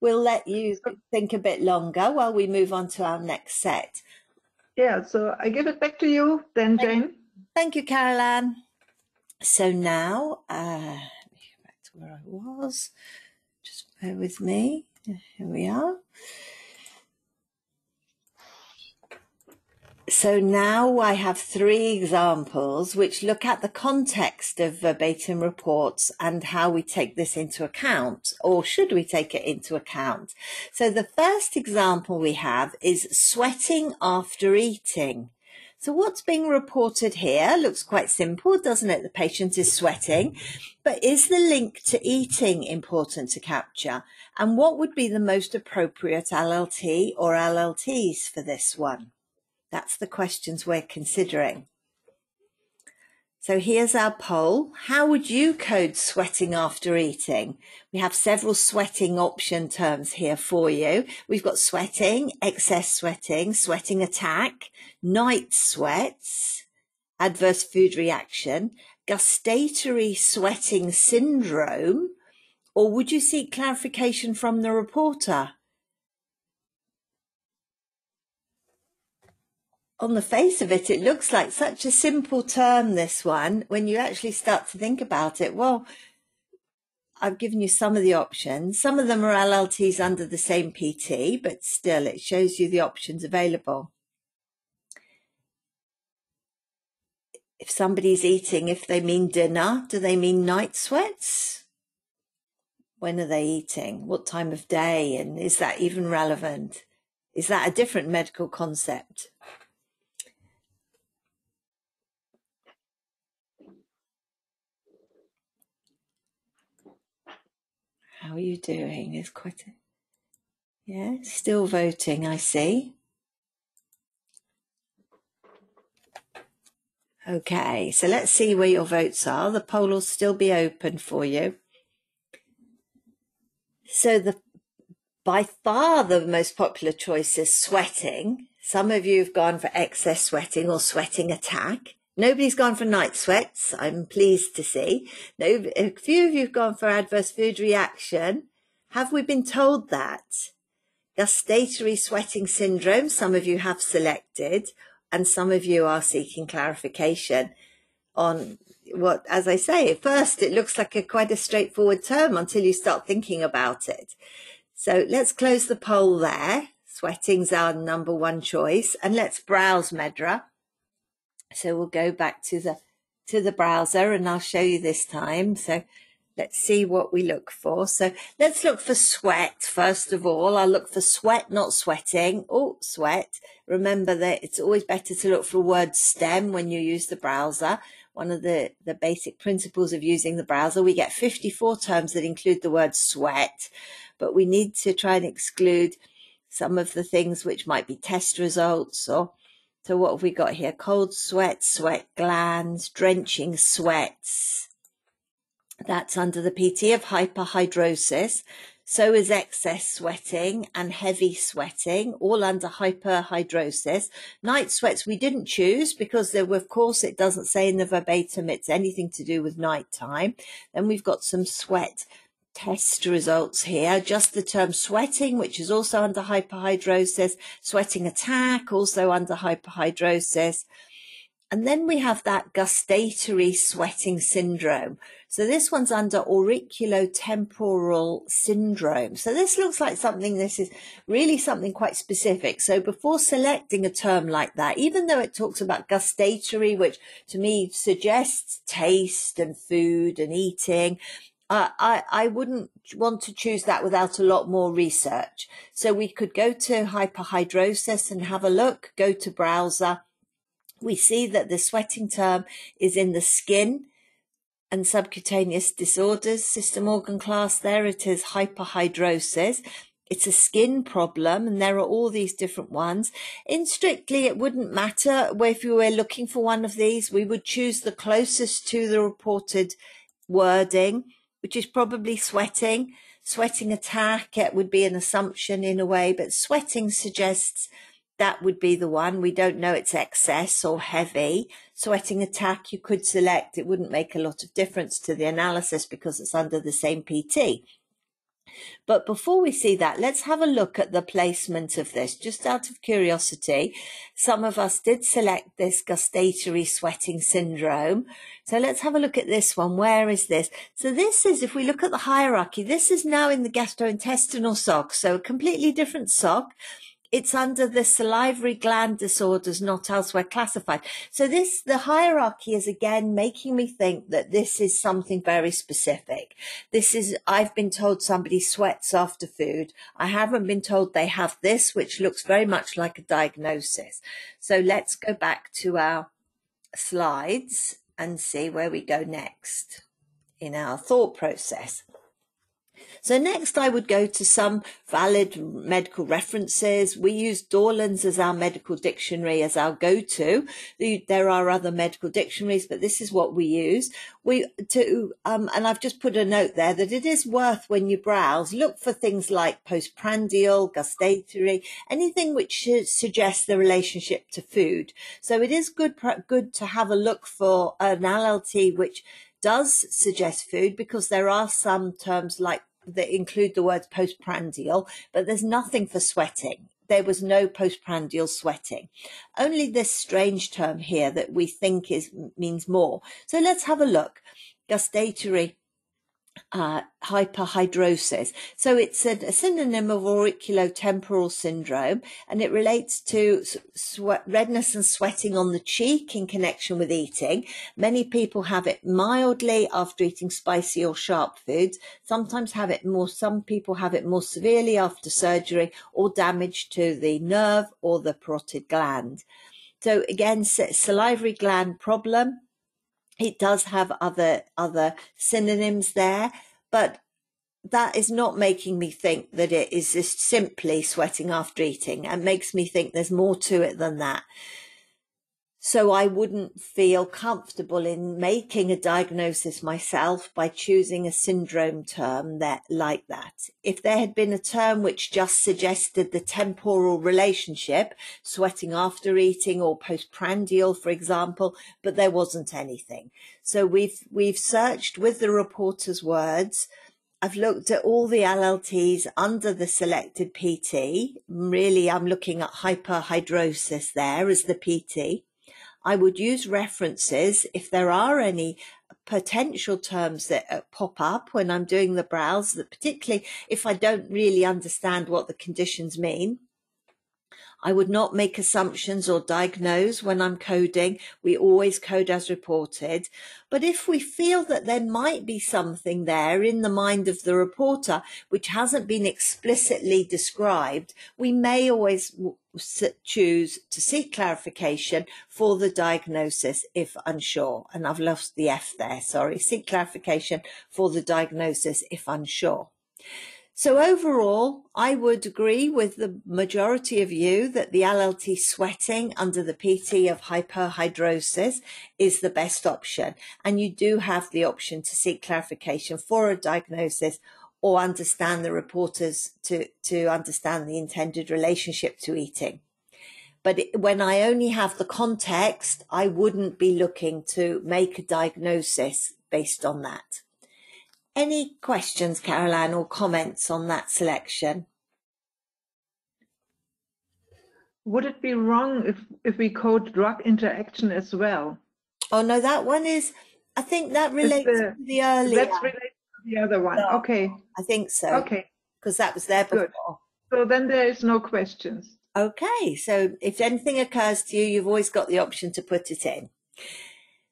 We'll let you think a bit longer while we move on to our next set. Yeah, so I give it back to you then, Jane. Thank you, Caroline. So now, uh, let me go back to where I was. Just bear with me. Here we are. So now I have three examples which look at the context of verbatim reports and how we take this into account, or should we take it into account? So the first example we have is sweating after eating. So what's being reported here looks quite simple, doesn't it? The patient is sweating, but is the link to eating important to capture? And what would be the most appropriate LLT or LLTs for this one? That's the questions we're considering. So here's our poll. How would you code sweating after eating? We have several sweating option terms here for you. We've got sweating, excess sweating, sweating attack, night sweats, adverse food reaction, gustatory sweating syndrome, or would you seek clarification from the reporter? On the face of it, it looks like such a simple term, this one. When you actually start to think about it, well, I've given you some of the options. Some of them are LLTs under the same PT, but still it shows you the options available. If somebody's eating, if they mean dinner, do they mean night sweats? When are they eating? What time of day? And is that even relevant? Is that a different medical concept? How are you doing? It's quite a. Yeah, still voting, I see. Okay, so let's see where your votes are. The poll will still be open for you. So the by far the most popular choice is sweating. Some of you have gone for excess sweating or sweating attack. Nobody's gone for night sweats. I'm pleased to see. No, a few of you have gone for adverse food reaction. Have we been told that? Gustatory sweating syndrome, some of you have selected, and some of you are seeking clarification on what, as I say, at first it looks like a quite a straightforward term until you start thinking about it. So let's close the poll there. Sweating's our number one choice, and let's browse MedDRA. So we'll go back to the to the browser and I'll show you this time. So let's see what we look for. So let's look for sweat first of all. I'll look for sweat, not sweating. Oh, sweat. Remember that it's always better to look for a word stem when you use the browser. one of the, the basic principles of using the browser. We get 54 terms that include the word sweat, but we need to try and exclude some of the things which might be test results or so what have we got here? Cold sweat, sweat glands, drenching sweats. That's under the PT of hyperhidrosis. So is excess sweating and heavy sweating, all under hyperhidrosis. Night sweats we didn't choose because there were, of course, it doesn't say in the verbatim it's anything to do with nighttime. Then we've got some sweat test results here. Just the term sweating, which is also under hyperhidrosis, sweating attack, also under hyperhidrosis. And then we have that gustatory sweating syndrome. So this one's under auriculotemporal syndrome. So this looks like something, this is really something quite specific. So before selecting a term like that, even though it talks about gustatory, which to me suggests taste and food and eating, I, I wouldn't want to choose that without a lot more research. So we could go to hyperhidrosis and have a look, go to browser. We see that the sweating term is in the skin and subcutaneous disorders system organ class. There it is hyperhidrosis. It's a skin problem and there are all these different ones. In strictly, it wouldn't matter if you were looking for one of these, we would choose the closest to the reported wording which is probably sweating. Sweating attack, it would be an assumption in a way, but sweating suggests that would be the one. We don't know it's excess or heavy. Sweating attack, you could select. It wouldn't make a lot of difference to the analysis because it's under the same PT. But before we see that, let's have a look at the placement of this. Just out of curiosity, some of us did select this gustatory sweating syndrome. So let's have a look at this one. Where is this? So this is, if we look at the hierarchy, this is now in the gastrointestinal SOC. So a completely different SOC it's under the salivary gland disorders not elsewhere classified. So this, the hierarchy is again making me think that this is something very specific. This is, I've been told somebody sweats after food. I haven't been told they have this, which looks very much like a diagnosis. So let's go back to our slides and see where we go next in our thought process. So next I would go to some valid medical references. We use Dorland's as our medical dictionary as our go-to. There are other medical dictionaries, but this is what we use. We to um, and I've just put a note there that it is worth when you browse look for things like postprandial, gustatory, anything which suggests the relationship to food. So it is good good to have a look for an LLT which does suggest food because there are some terms like that include the words postprandial, but there's nothing for sweating. There was no postprandial sweating. Only this strange term here that we think is means more. So let's have a look. Gustatory uh, hyperhidrosis. So it's a, a, synonym of auriculotemporal syndrome, and it relates to sweat, redness and sweating on the cheek in connection with eating. Many people have it mildly after eating spicy or sharp foods. Sometimes have it more. Some people have it more severely after surgery or damage to the nerve or the parotid gland. So again, salivary gland problem it does have other other synonyms there, but that is not making me think that it is just simply sweating after eating. It makes me think there's more to it than that. So I wouldn't feel comfortable in making a diagnosis myself by choosing a syndrome term that like that. If there had been a term which just suggested the temporal relationship, sweating after eating or postprandial, for example, but there wasn't anything. So we've, we've searched with the reporter's words. I've looked at all the LLTs under the selected PT. Really, I'm looking at hyperhidrosis there as the PT. I would use references if there are any potential terms that uh, pop up when I'm doing the browse, that particularly if I don't really understand what the conditions mean. I would not make assumptions or diagnose when I'm coding. We always code as reported. But if we feel that there might be something there in the mind of the reporter, which hasn't been explicitly described, we may always choose to seek clarification for the diagnosis if unsure. And I've lost the F there, sorry. Seek clarification for the diagnosis if unsure. So overall, I would agree with the majority of you that the LLT sweating under the PT of hyperhidrosis is the best option. And you do have the option to seek clarification for a diagnosis or understand the reporters to, to understand the intended relationship to eating. But when I only have the context, I wouldn't be looking to make a diagnosis based on that. Any questions, Caroline, or comments on that selection? Would it be wrong if, if we code drug interaction as well? Oh, no, that one is, I think that relates the, to the earlier. That's related the other one. No, okay. I think so. Okay. Because that was there before. Good. So then there is no questions. Okay. So if anything occurs to you, you've always got the option to put it in.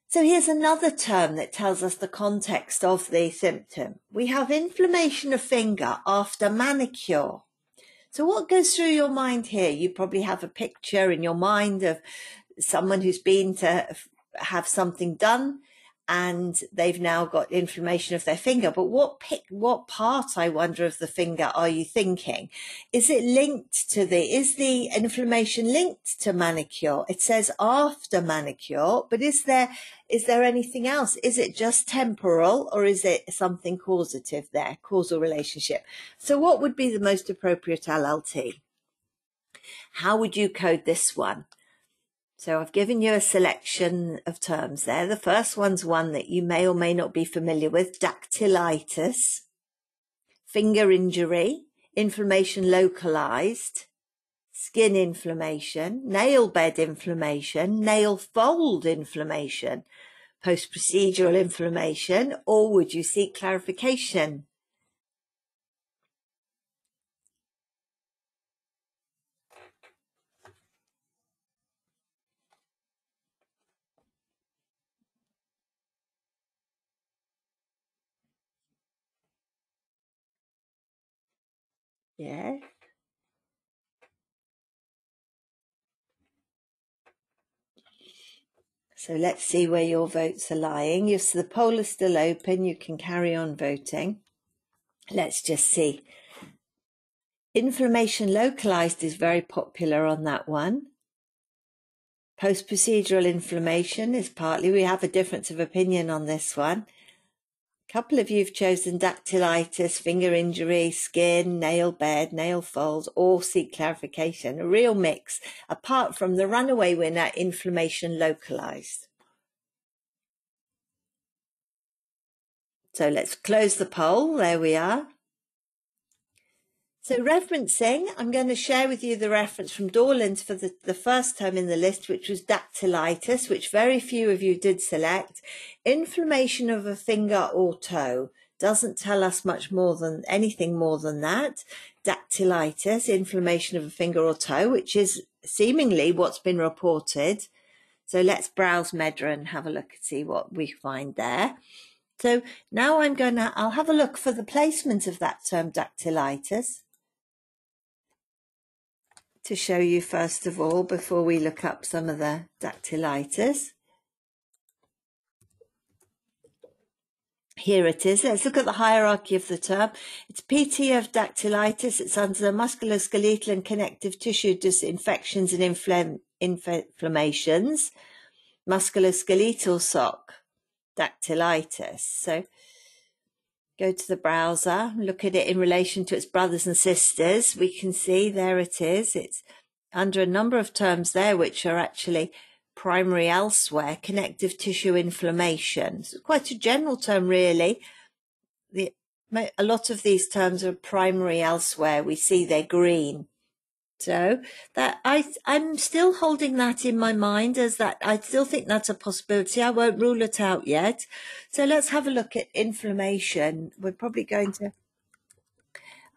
So here's another term that tells us the context of the symptom. We have inflammation of finger after manicure. So what goes through your mind here? You probably have a picture in your mind of someone who's been to have something done and they've now got inflammation of their finger. But what pick, what part, I wonder, of the finger are you thinking? Is it linked to the, is the inflammation linked to manicure? It says after manicure, but is there, is there anything else? Is it just temporal or is it something causative there, causal relationship? So what would be the most appropriate LLT? How would you code this one? So I've given you a selection of terms there. The first one's one that you may or may not be familiar with, dactylitis, finger injury, inflammation localized, skin inflammation, nail bed inflammation, nail fold inflammation, post-procedural inflammation, or would you seek clarification Yeah. So let's see where your votes are lying. If the poll is still open, you can carry on voting. Let's just see. Inflammation localized is very popular on that one. Post procedural inflammation is partly, we have a difference of opinion on this one couple of you have chosen dactylitis, finger injury, skin, nail bed, nail folds, or seek clarification. A real mix, apart from the runaway winner, inflammation localized. So let's close the poll. There we are. So referencing, I'm going to share with you the reference from Dorland for the, the first term in the list, which was dactylitis, which very few of you did select. Inflammation of a finger or toe doesn't tell us much more than anything more than that. Dactylitis, inflammation of a finger or toe, which is seemingly what's been reported. So let's browse MedDRA and have a look and see what we find there. So now I'm going to, I'll have a look for the placement of that term dactylitis to show you first of all before we look up some of the dactylitis. Here it is. Let's look at the hierarchy of the term. It's PT of dactylitis. It's under the musculoskeletal and connective tissue disinfections and infl inflammations. Musculoskeletal SOC, dactylitis. So go to the browser, look at it in relation to its brothers and sisters, we can see there it is. It's under a number of terms there, which are actually primary elsewhere, connective tissue inflammation. It's quite a general term, really. The, a lot of these terms are primary elsewhere. We see they're green. So that I I'm still holding that in my mind as that I still think that's a possibility. I won't rule it out yet. So let's have a look at inflammation. We're probably going to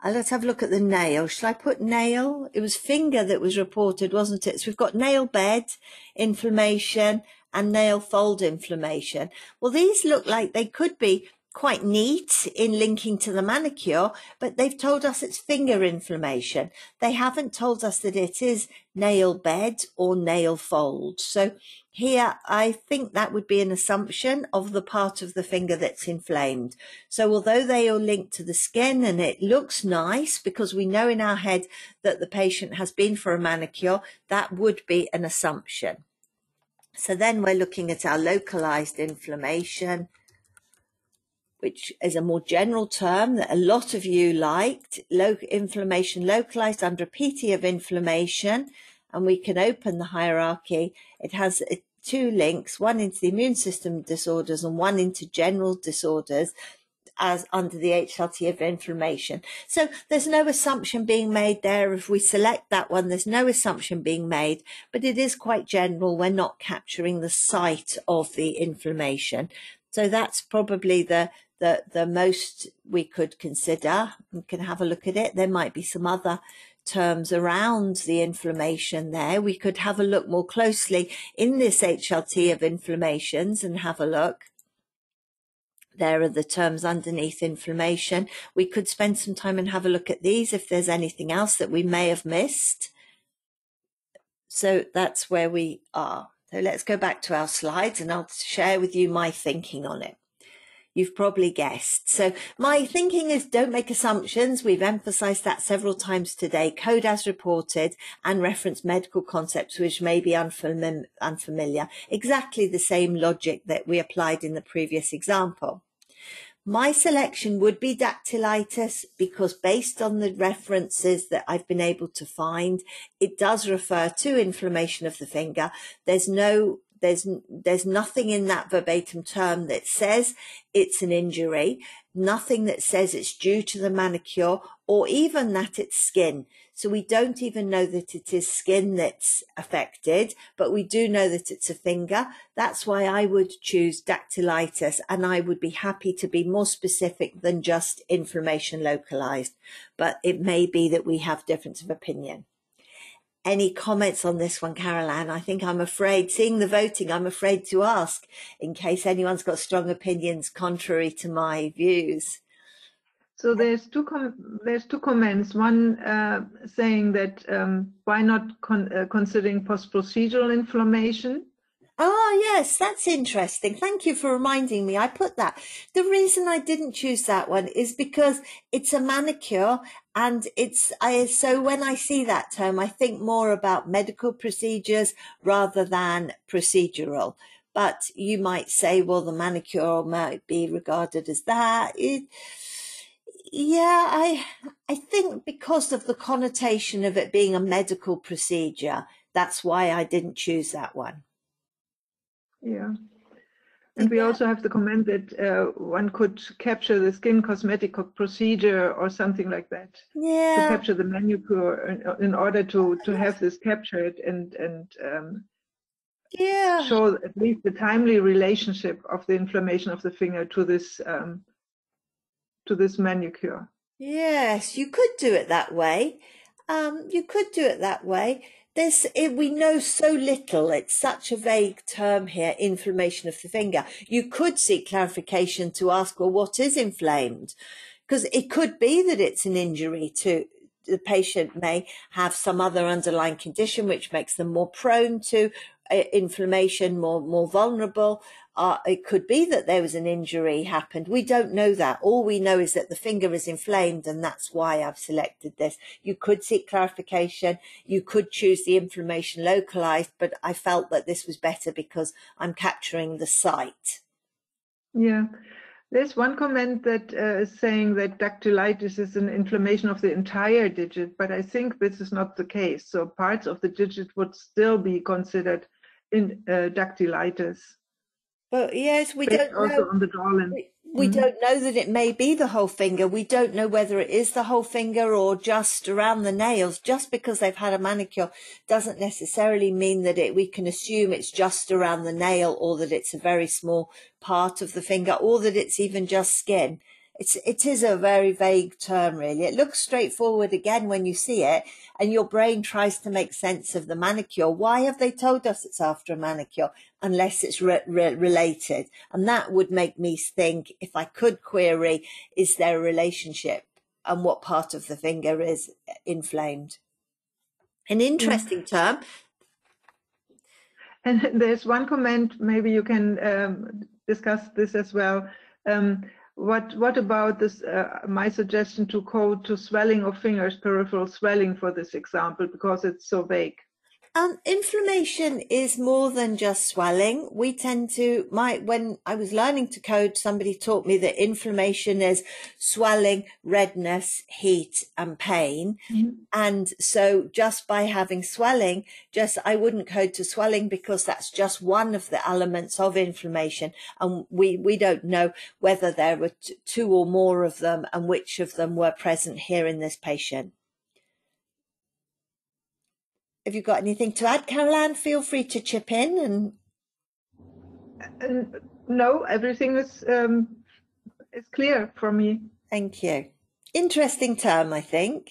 uh, let's have a look at the nail. Shall I put nail? It was finger that was reported, wasn't it? So we've got nail bed inflammation and nail fold inflammation. Well, these look like they could be quite neat in linking to the manicure, but they've told us it's finger inflammation. They haven't told us that it is nail bed or nail fold. So here, I think that would be an assumption of the part of the finger that's inflamed. So although they are linked to the skin and it looks nice because we know in our head that the patient has been for a manicure, that would be an assumption. So then we're looking at our localized inflammation which is a more general term that a lot of you liked, Lo- inflammation localized under PT of inflammation. And we can open the hierarchy. It has uh, two links, one into the immune system disorders and one into general disorders as under the HLT of inflammation. So there's no assumption being made there. If we select that one, there's no assumption being made, but it is quite general. We're not capturing the site of the inflammation. So that's probably the, the, the most we could consider. We can have a look at it. There might be some other terms around the inflammation there. We could have a look more closely in this HLT of inflammations and have a look. There are the terms underneath inflammation. We could spend some time and have a look at these if there's anything else that we may have missed. So that's where we are. So let's go back to our slides and I'll share with you my thinking on it you've probably guessed. So my thinking is don't make assumptions. We've emphasized that several times today. Code as reported and reference medical concepts which may be unfamiliar. Exactly the same logic that we applied in the previous example. My selection would be dactylitis because based on the references that I've been able to find, it does refer to inflammation of the finger. There's no there's, there's nothing in that verbatim term that says it's an injury, nothing that says it's due to the manicure or even that it's skin. So we don't even know that it is skin that's affected, but we do know that it's a finger. That's why I would choose dactylitis and I would be happy to be more specific than just inflammation localized. But it may be that we have difference of opinion any comments on this one, Caroline. I think I'm afraid, seeing the voting, I'm afraid to ask in case anyone's got strong opinions contrary to my views. So there's two there's two comments. One uh, saying that um, why not con uh, considering post-procedural inflammation Ah, yes, that's interesting. Thank you for reminding me. I put that. The reason I didn't choose that one is because it's a manicure and it's, I, so when I see that term, I think more about medical procedures rather than procedural. But you might say, well, the manicure might be regarded as that. It, yeah, I, I think because of the connotation of it being a medical procedure, that's why I didn't choose that one. Yeah. And we also have the comment that uh, one could capture the skin cosmetic procedure or something like that. Yeah. To capture the manicure in, in order to to have this captured and and um, yeah show at least the timely relationship of the inflammation of the finger to this um, to this manicure. Yes, you could do it that way. Um, you could do it that way. This, it, we know so little. It's such a vague term here, inflammation of the finger. You could seek clarification to ask, well, what is inflamed? Because it could be that it's an injury to, the patient may have some other underlying condition which makes them more prone to inflammation, more more vulnerable. Uh, it could be that there was an injury happened. We don't know that. All we know is that the finger is inflamed, and that's why I've selected this. You could seek clarification. You could choose the inflammation localized, but I felt that this was better because I'm capturing the site. Yeah. There's one comment that uh, is saying that dactylitis is an inflammation of the entire digit, but I think this is not the case. So parts of the digit would still be considered in uh, dactylitis. But yes, we don't also know. on the Dorland. We, we mm-hmm. don't know that it may be the whole finger. We don't know whether it is the whole finger or just around the nails. Just because they've had a manicure doesn't necessarily mean that it, we can assume it's just around the nail or that it's a very small part of the finger or that it's even just skin. It's, it is a very vague term, really. It looks straightforward again when you see it, and your brain tries to make sense of the manicure. Why have they told us it's after a manicure unless it's re- re- related? And that would make me think if I could query, is there a relationship and what part of the finger is inflamed? An interesting mm. term. And there's one comment, maybe you can um, discuss this as well. Um, what what about this? Uh, my suggestion to code to swelling of fingers, peripheral swelling for this example, because it's so vague. Um, inflammation is more than just swelling. We tend to, my, when I was learning to code, somebody taught me that inflammation is swelling, redness, heat and pain. Mm-hmm. And so just by having swelling, just, I wouldn't code to swelling because that's just one of the elements of inflammation. And we, we don't know whether there were t- two or more of them and which of them were present here in this patient. Have you got anything to add, Caroline? Feel free to chip in and. Uh, no, everything is um, is clear for me. Thank you. Interesting term, I think.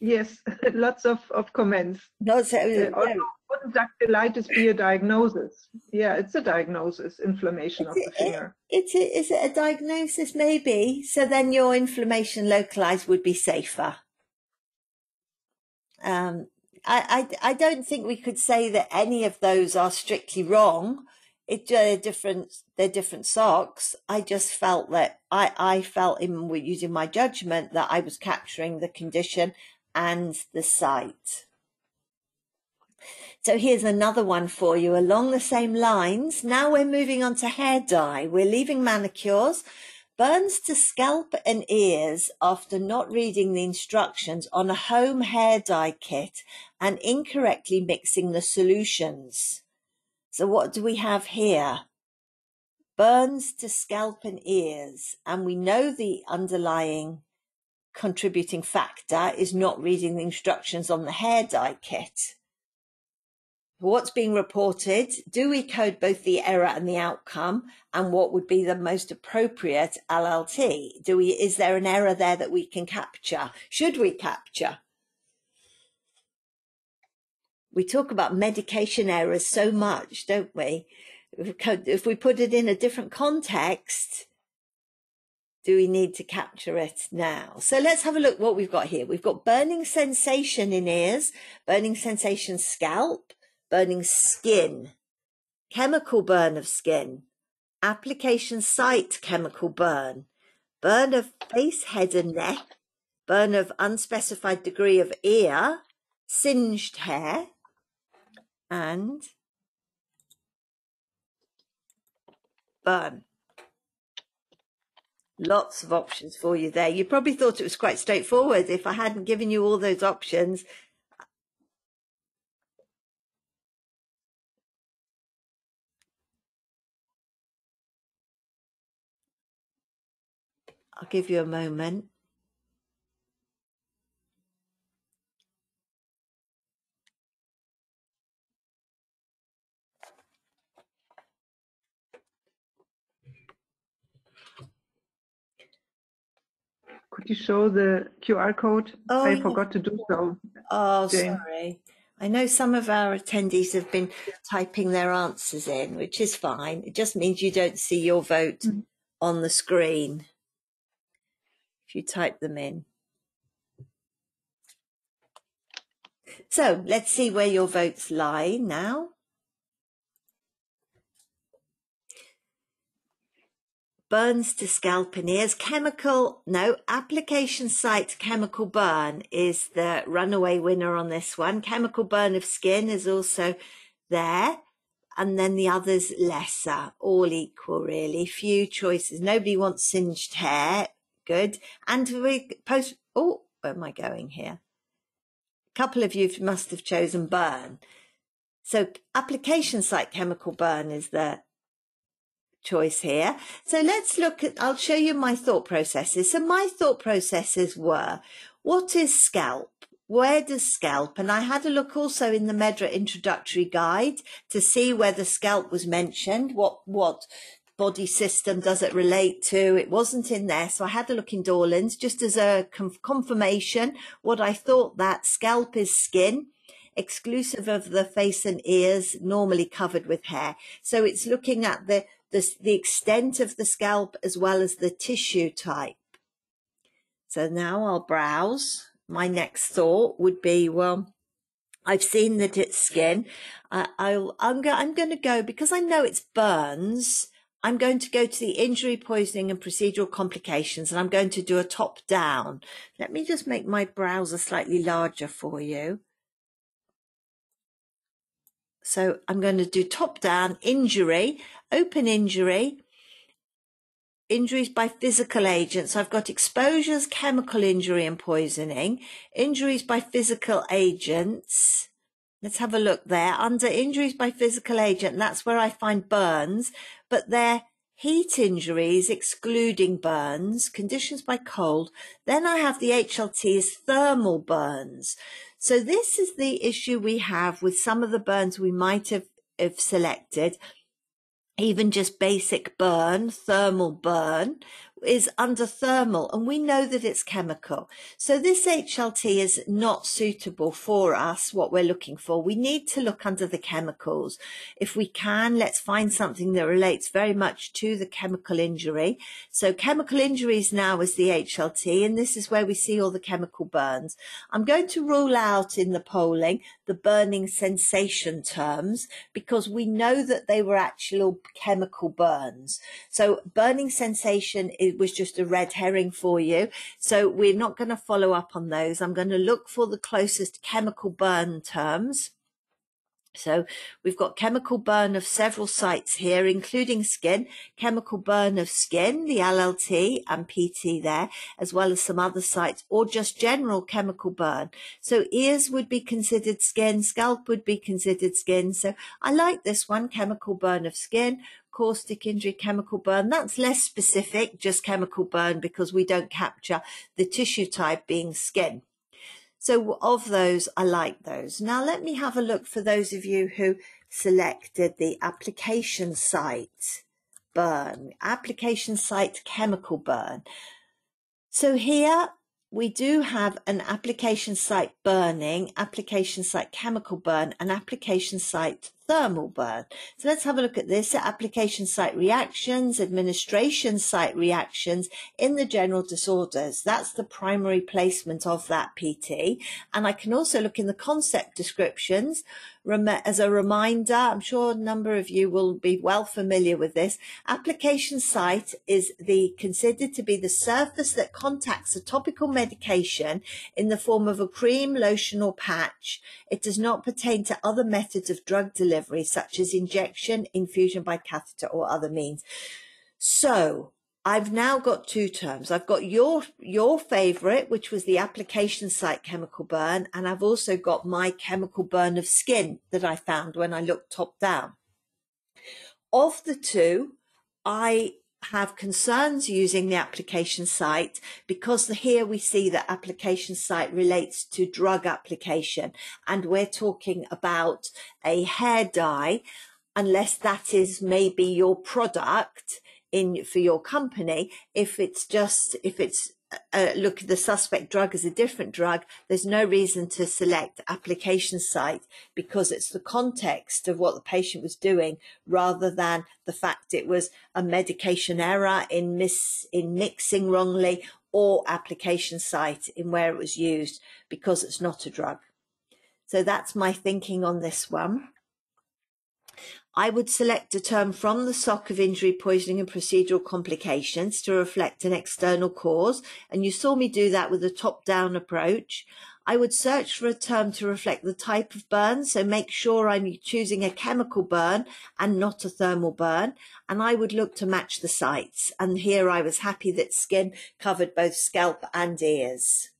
Yes, lots of, of comments. No, so, uh, no. Wouldn't dactylitis be a diagnosis? Yeah, it's a diagnosis, inflammation of the finger. It, it, is it a diagnosis? Maybe. So then your inflammation localized would be safer. Um, I, I, I don't think we could say that any of those are strictly wrong. It, uh, they're different, they're different SOCs. I just felt that I, I felt in using my judgment that I was capturing the condition and the site. So here's another one for you along the same lines. Now we're moving on to hair dye. We're leaving manicures. Burns to scalp and ears after not reading the instructions on a home hair dye kit and incorrectly mixing the solutions. So what do we have here? Burns to scalp and ears. And we know the underlying contributing factor is not reading the instructions on the hair dye kit what's being reported, do we code both the error and the outcome, and what would be the most appropriate LLT? Do we, is there an error there that we can capture? Should we capture? We talk about medication errors so much, don't we? If we put it in a different context, do we need to capture it now? So let's have a look what we've got here. We've got burning sensation in ears, burning sensation scalp, burning skin, chemical burn of skin, application site chemical burn, burn of face, head and neck, burn of unspecified degree of ear, singed hair, and burn. Lots of options for you there. You probably thought it was quite straightforward. If I hadn't given you all those options, I'll give you a moment. Could you show the QR code? Oh, I yeah. forgot to do so. Oh, Jane. sorry. I know some of our attendees have been typing their answers in, which is fine. It just means you don't see your vote mm -hmm. on the screen if you type them in. So let's see where your votes lie now. Burns to scalp and ears. Chemical, no, application site chemical burn is the runaway winner on this one. Chemical burn of skin is also there. And then the others lesser, all equal really. Few choices. Nobody wants singed hair good. And we post, oh, where am I going here? A couple of you must have chosen burn. So application site chemical burn is the choice here. So let's look at, I'll show you my thought processes. So my thought processes were, what is scalp? Where does scalp? And I had a look also in the MedDRA introductory guide to see whether scalp was mentioned, what, what body system does it relate to? It wasn't in there. So I had a look in Dorland's just as a confirmation. What I thought that scalp is skin exclusive of the face and ears, normally covered with hair. So it's looking at the, the, the extent of the scalp as well as the tissue type. So now I'll browse. My next thought would be, well, I've seen that it's skin. Uh, I'll, I'm, go, I'm going to go because I know it's burns. I'm going to go to the injury, poisoning and procedural complications and I'm going to do a top down. Let me just make my browser slightly larger for you. So I'm going to do top down injury, open injury, injuries by physical agents. I've got exposures, chemical injury and poisoning, injuries by physical agents. Let's have a look there. Under injuries by physical agent, that's where I find burns, but they're heat injuries excluding burns, conditions by cold. Then I have the HLT as thermal burns. So this is the issue we have with some of the burns we might have, have selected even just basic burn, thermal burn, is under thermal and we know that it's chemical. So this HLT is not suitable for us, what we're looking for. We need to look under the chemicals. If we can, let's find something that relates very much to the chemical injury. So chemical injuries now is the HLT and this is where we see all the chemical burns. I'm going to rule out in the polling the burning sensation terms because we know that they were actual chemical burns. So burning sensation is was just a red herring for you. So we're not going to follow up on those. I'm going to look for the closest chemical burn terms. So we've got chemical burn of several sites here, including skin, chemical burn of skin, the LLT and PT there, as well as some other sites, or just general chemical burn. So ears would be considered skin, scalp would be considered skin. So I like this one, chemical burn of skin caustic injury chemical burn. That's less specific, just chemical burn because we don't capture the tissue type being skin. So of those, I like those. Now let me have a look for those of you who selected the application site burn, application site chemical burn. So here we do have an application site burning, application site chemical burn, and application site thermal burn. So let's have a look at this. at Application site reactions, administration site reactions in the general disorders. That's the primary placement of that PT. And I can also look in the concept descriptions as a reminder, I'm sure a number of you will be well familiar with this. Application site is the considered to be the surface that contacts a topical medication in the form of a cream, lotion or patch. It does not pertain to other methods of drug delivery such as injection, infusion by catheter or other means. So I've now got two terms. I've got your your favorite, which was the application site chemical burn, and I've also got my chemical burn of skin that I found when I looked top down. Of the two, I have concerns using the application site because here we see that application site relates to drug application. And we're talking about a hair dye unless that is maybe your product in for your company. If it's just if it's uh, look the suspect drug as a different drug. There's no reason to select application site because it's the context of what the patient was doing rather than the fact it was a medication error in miss in mixing wrongly or application site in where it was used because it's not a drug. So that's my thinking on this one I would select a term from the SOC of injury, poisoning and procedural complications to reflect an external cause. And you saw me do that with a top down approach. I would search for a term to reflect the type of burn. So make sure I'm choosing a chemical burn and not a thermal burn. And I would look to match the sites. And here I was happy that skin covered both scalp and ears.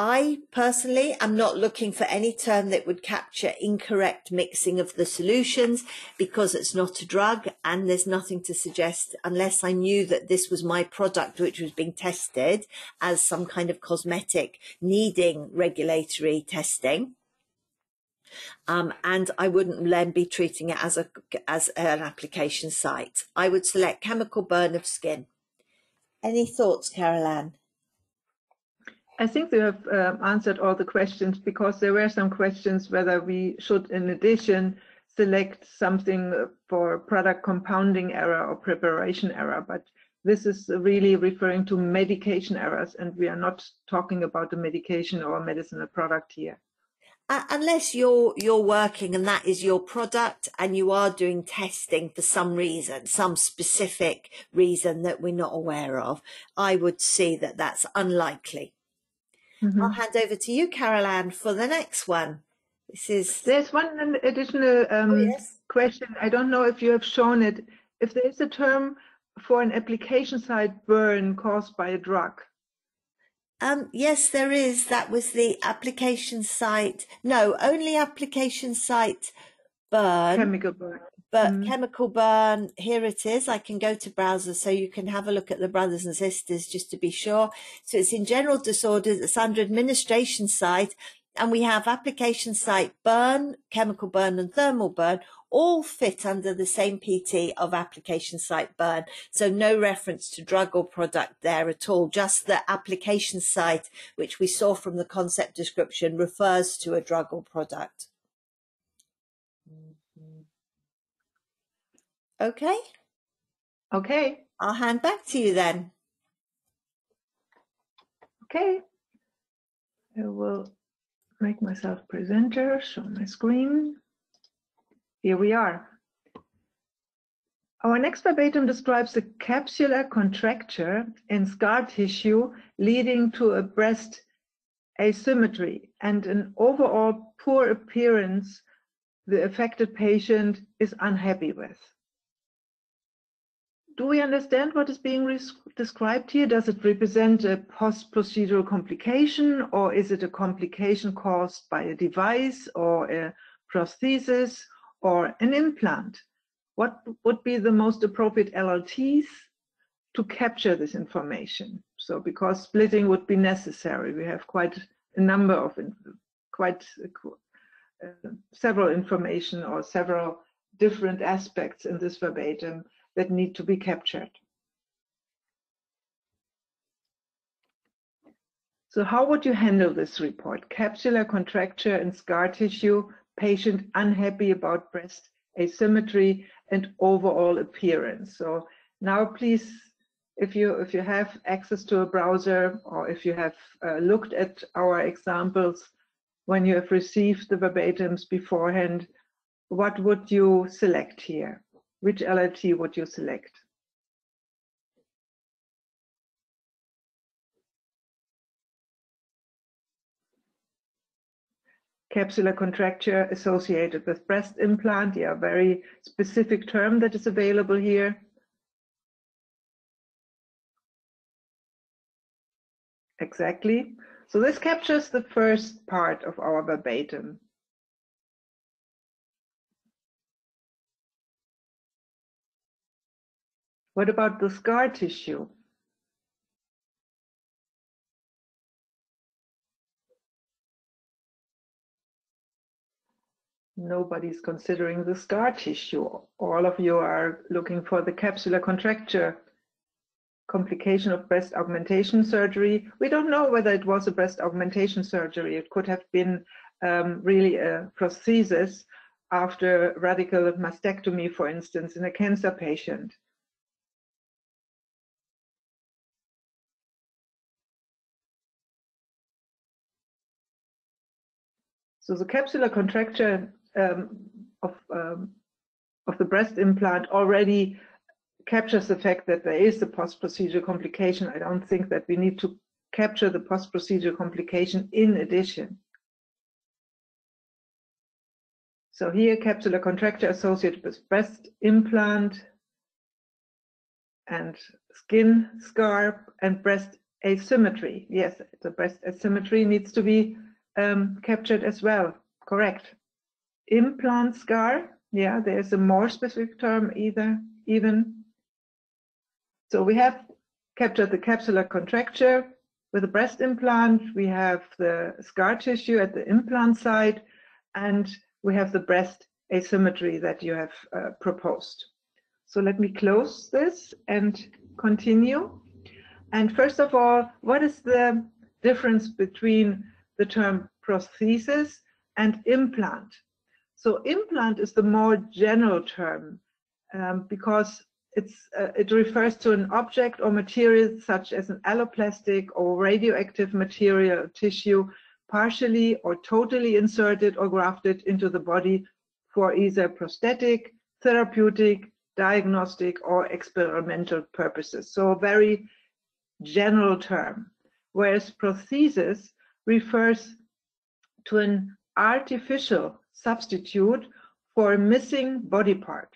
I personally am not looking for any term that would capture incorrect mixing of the solutions because it's not a drug and there's nothing to suggest unless I knew that this was my product which was being tested as some kind of cosmetic needing regulatory testing. Um, and I wouldn't then be treating it as a as an application site. I would select chemical burn of skin. Any thoughts, Carol Ann? I think they have uh, answered all the questions because there were some questions whether we should, in addition, select something for product compounding error or preparation error. But this is really referring to medication errors, and we are not talking about a medication or a medicinal product here. Uh, unless you're you're working and that is your product and you are doing testing for some reason some specific reason that we're not aware of i would see that that's unlikely Mm-hmm. I'll hand over to you, Carol Ann, for the next one. This is. There's one additional um, oh, yes? question. I don't know if you have shown it. If there is a term for an application site burn caused by a drug. Um, yes, there is. That was the application site. No, only application site burn. Chemical burn but mm. chemical burn here it is i can go to browser so you can have a look at the brothers and sisters just to be sure so it's in general disorders it's under administration site and we have application site burn chemical burn and thermal burn all fit under the same pt of application site burn so no reference to drug or product there at all just the application site which we saw from the concept description refers to a drug or product Okay. Okay. I'll hand back to you then. Okay. I will make myself presenter, show my screen. Here we are. Our next verbatim describes a capsular contracture in scar tissue leading to a breast asymmetry and an overall poor appearance the affected patient is unhappy with do we understand what is being described here? Does it represent a post-procedural complication or is it a complication caused by a device or a prosthesis or an implant? What would be the most appropriate LLTs to capture this information? So because splitting would be necessary, we have quite a number of, quite uh, several information or several different aspects in this verbatim that need to be captured. So how would you handle this report? Capsular contracture and scar tissue, patient unhappy about breast asymmetry and overall appearance. So now please, if you, if you have access to a browser or if you have uh, looked at our examples when you have received the verbatims beforehand, what would you select here? Which LLT would you select? Capsular contracture associated with breast implant, yeah, very specific term that is available here. Exactly. So this captures the first part of our verbatim. What about the scar tissue? Nobody's considering the scar tissue. All of you are looking for the capsular contracture complication of breast augmentation surgery. We don't know whether it was a breast augmentation surgery. It could have been um, really a prosthesis after radical mastectomy, for instance, in a cancer patient. So the capsular contracture um, of, um, of the breast implant already captures the fact that there is a post-procedure complication. I don't think that we need to capture the post-procedure complication in addition. So here, capsular contracture associated with breast implant and skin scar and breast asymmetry. Yes, the breast asymmetry needs to be um, captured as well. Correct. Implant scar. Yeah, there's a more specific term either, even. So we have captured the capsular contracture with a breast implant. We have the scar tissue at the implant site and we have the breast asymmetry that you have uh, proposed. So let me close this and continue. And first of all, what is the difference between the term prosthesis and implant? So implant is the more general term um, because it's, uh, it refers to an object or material such as an alloplastic or radioactive material tissue partially or totally inserted or grafted into the body for either prosthetic, therapeutic, diagnostic, or experimental purposes. So a very general term. Whereas prosthesis refers to an artificial substitute for a missing body part,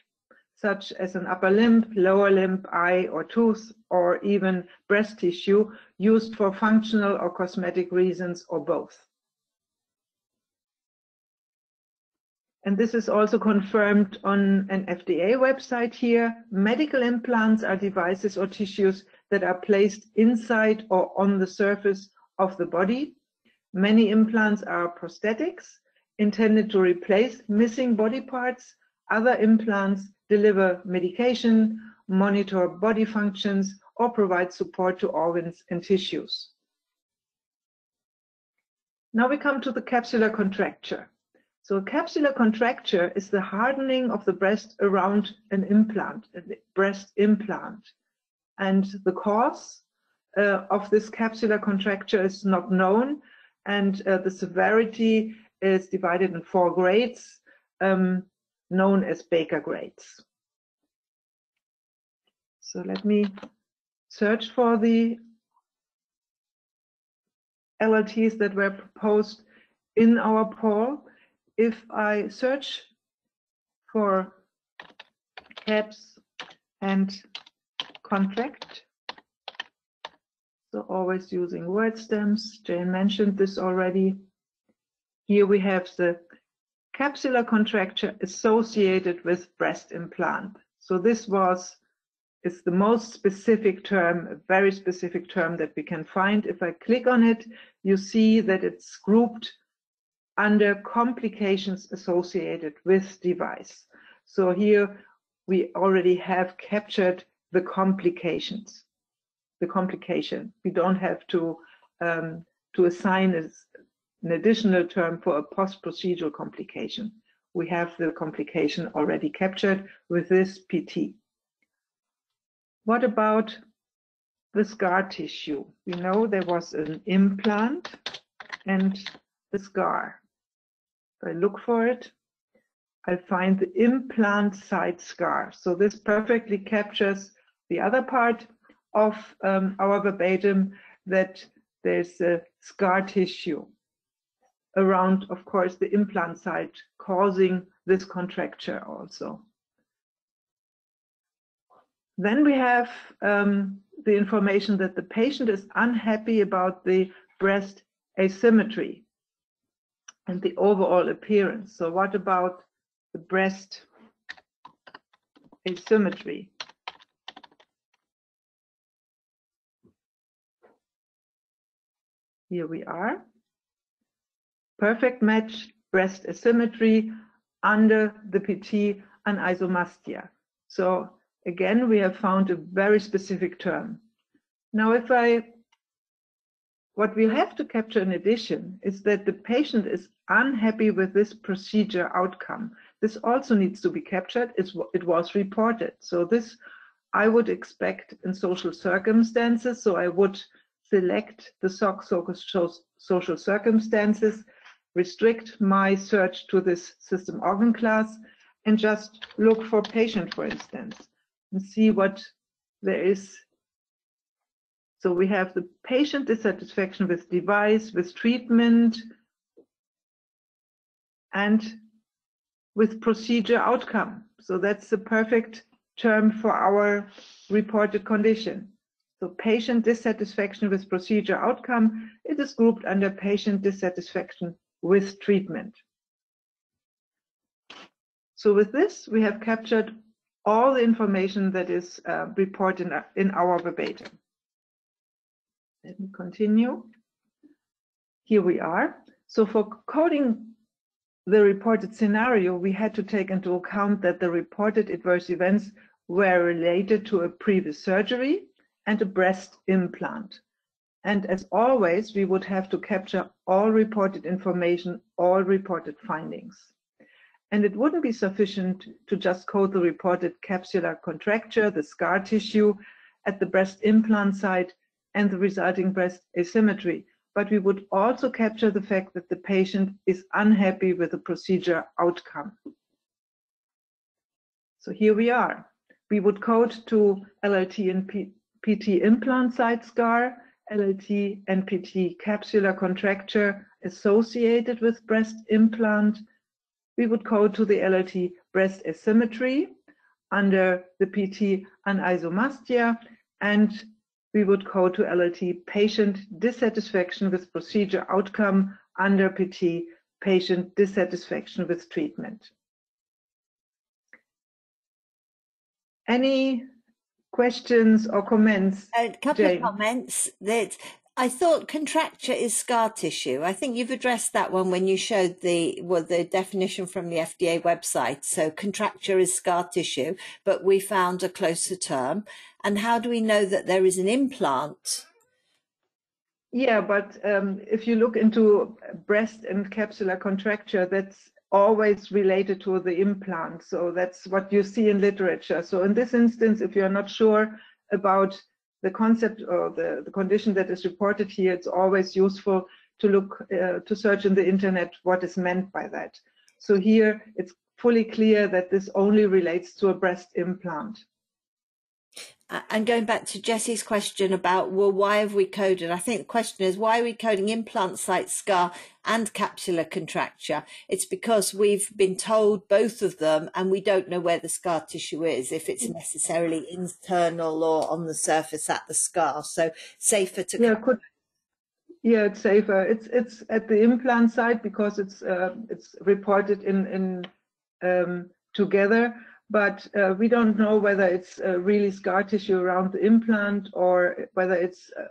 such as an upper limb, lower limb, eye or tooth, or even breast tissue used for functional or cosmetic reasons or both. And this is also confirmed on an FDA website here. Medical implants are devices or tissues that are placed inside or on the surface of the body. Many implants are prosthetics intended to replace missing body parts. Other implants deliver medication, monitor body functions, or provide support to organs and tissues. Now we come to the capsular contracture. So a capsular contracture is the hardening of the breast around an implant, a breast implant. And the cause uh, of this capsular contracture is not known, and uh, the severity is divided in four grades, um, known as Baker grades. So let me search for the LLTs that were proposed in our poll. If I search for caps and contract, so always using word stems, Jane mentioned this already, here we have the capsular contracture associated with breast implant. So this was is the most specific term, a very specific term that we can find. If I click on it, you see that it's grouped under complications associated with device. So here we already have captured the complications, the complication. We don't have to um, to assign as an additional term for a post-procedural complication. We have the complication already captured with this PT. What about the scar tissue? We know there was an implant and the scar. If I look for it, I find the implant site scar. So this perfectly captures the other part of um, our verbatim that there's a scar tissue around, of course, the implant site causing this contracture also. Then we have um, the information that the patient is unhappy about the breast asymmetry and the overall appearance. So what about the breast asymmetry? Here we are perfect match breast asymmetry under the PT anisomastia. So again, we have found a very specific term. Now, if I, what we have to capture in addition is that the patient is unhappy with this procedure outcome. This also needs to be captured. It's, it was reported. So this I would expect in social circumstances. So I would select the SOC social circumstances restrict my search to this system organ class and just look for patient, for instance, and see what there is. So we have the patient dissatisfaction with device, with treatment, and with procedure outcome. So that's the perfect term for our reported condition. So patient dissatisfaction with procedure outcome, it is grouped under patient dissatisfaction with treatment. So with this, we have captured all the information that is uh, reported in, in our verbatim. Let me continue. Here we are. So for coding the reported scenario, we had to take into account that the reported adverse events were related to a previous surgery and a breast implant. And as always, we would have to capture all reported information, all reported findings. And it wouldn't be sufficient to just code the reported capsular contracture, the scar tissue at the breast implant site, and the resulting breast asymmetry. But we would also capture the fact that the patient is unhappy with the procedure outcome. So here we are. We would code to LLT and P PT implant site scar, LLT and PT capsular contracture associated with breast implant. We would code to the LLT breast asymmetry under the PT anisomastia and we would go to LLT patient dissatisfaction with procedure outcome under PT patient dissatisfaction with treatment. Any questions or comments? A couple Jane? of comments that I thought contracture is scar tissue. I think you've addressed that one when you showed the well the definition from the FDA website. So contracture is scar tissue, but we found a closer term. And how do we know that there is an implant? Yeah, but um, if you look into breast and capsular contracture, that's always related to the implant. So that's what you see in literature. So in this instance, if you're not sure about the concept or the, the condition that is reported here, it's always useful to look, uh, to search in the internet what is meant by that. So here it's fully clear that this only relates to a breast implant. And going back to Jesse's question about, well, why have we coded? I think the question is, why are we coding implant site scar and capsular contracture? It's because we've been told both of them and we don't know where the scar tissue is, if it's necessarily internal or on the surface at the scar. So safer to. Yeah, could, yeah, it's safer. It's it's at the implant site because it's uh, it's reported in in um, together but uh, we don't know whether it's uh, really scar tissue around the implant or whether it's uh,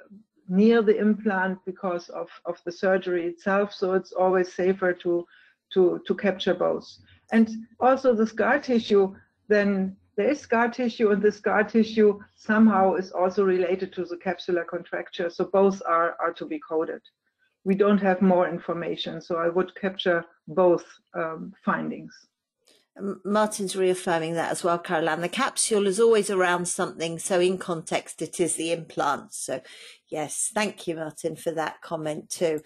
near the implant because of, of the surgery itself. So it's always safer to, to, to capture both. And also the scar tissue, then there is scar tissue and the scar tissue somehow is also related to the capsular contracture. So both are, are to be coded. We don't have more information, so I would capture both um, findings. Martin's reaffirming that as well, Caroline. The capsule is always around something, so in context, it is the implant. So, yes, thank you, Martin, for that comment too.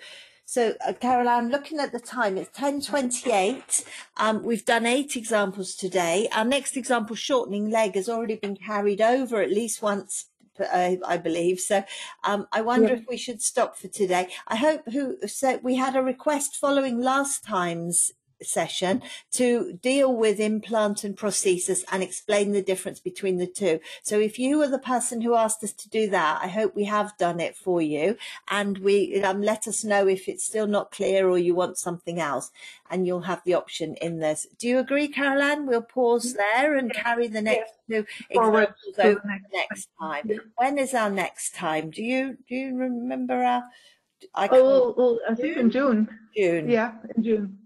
So, uh, Caroline, looking at the time, it's 10.28. Um, we've done eight examples today. Our next example, shortening leg, has already been carried over at least once uh, I believe. So um, I wonder yeah. if we should stop for today. I hope who said we had a request following last time's session to deal with implant and prosthesis and explain the difference between the two. So if you were the person who asked us to do that, I hope we have done it for you and we um, let us know if it's still not clear or you want something else and you'll have the option in this. Do you agree, Caroline? We'll pause there and carry the next two examples over next time. When is our next time? Do you do you remember our I oh, oh, I think in June. June. Yeah, in June.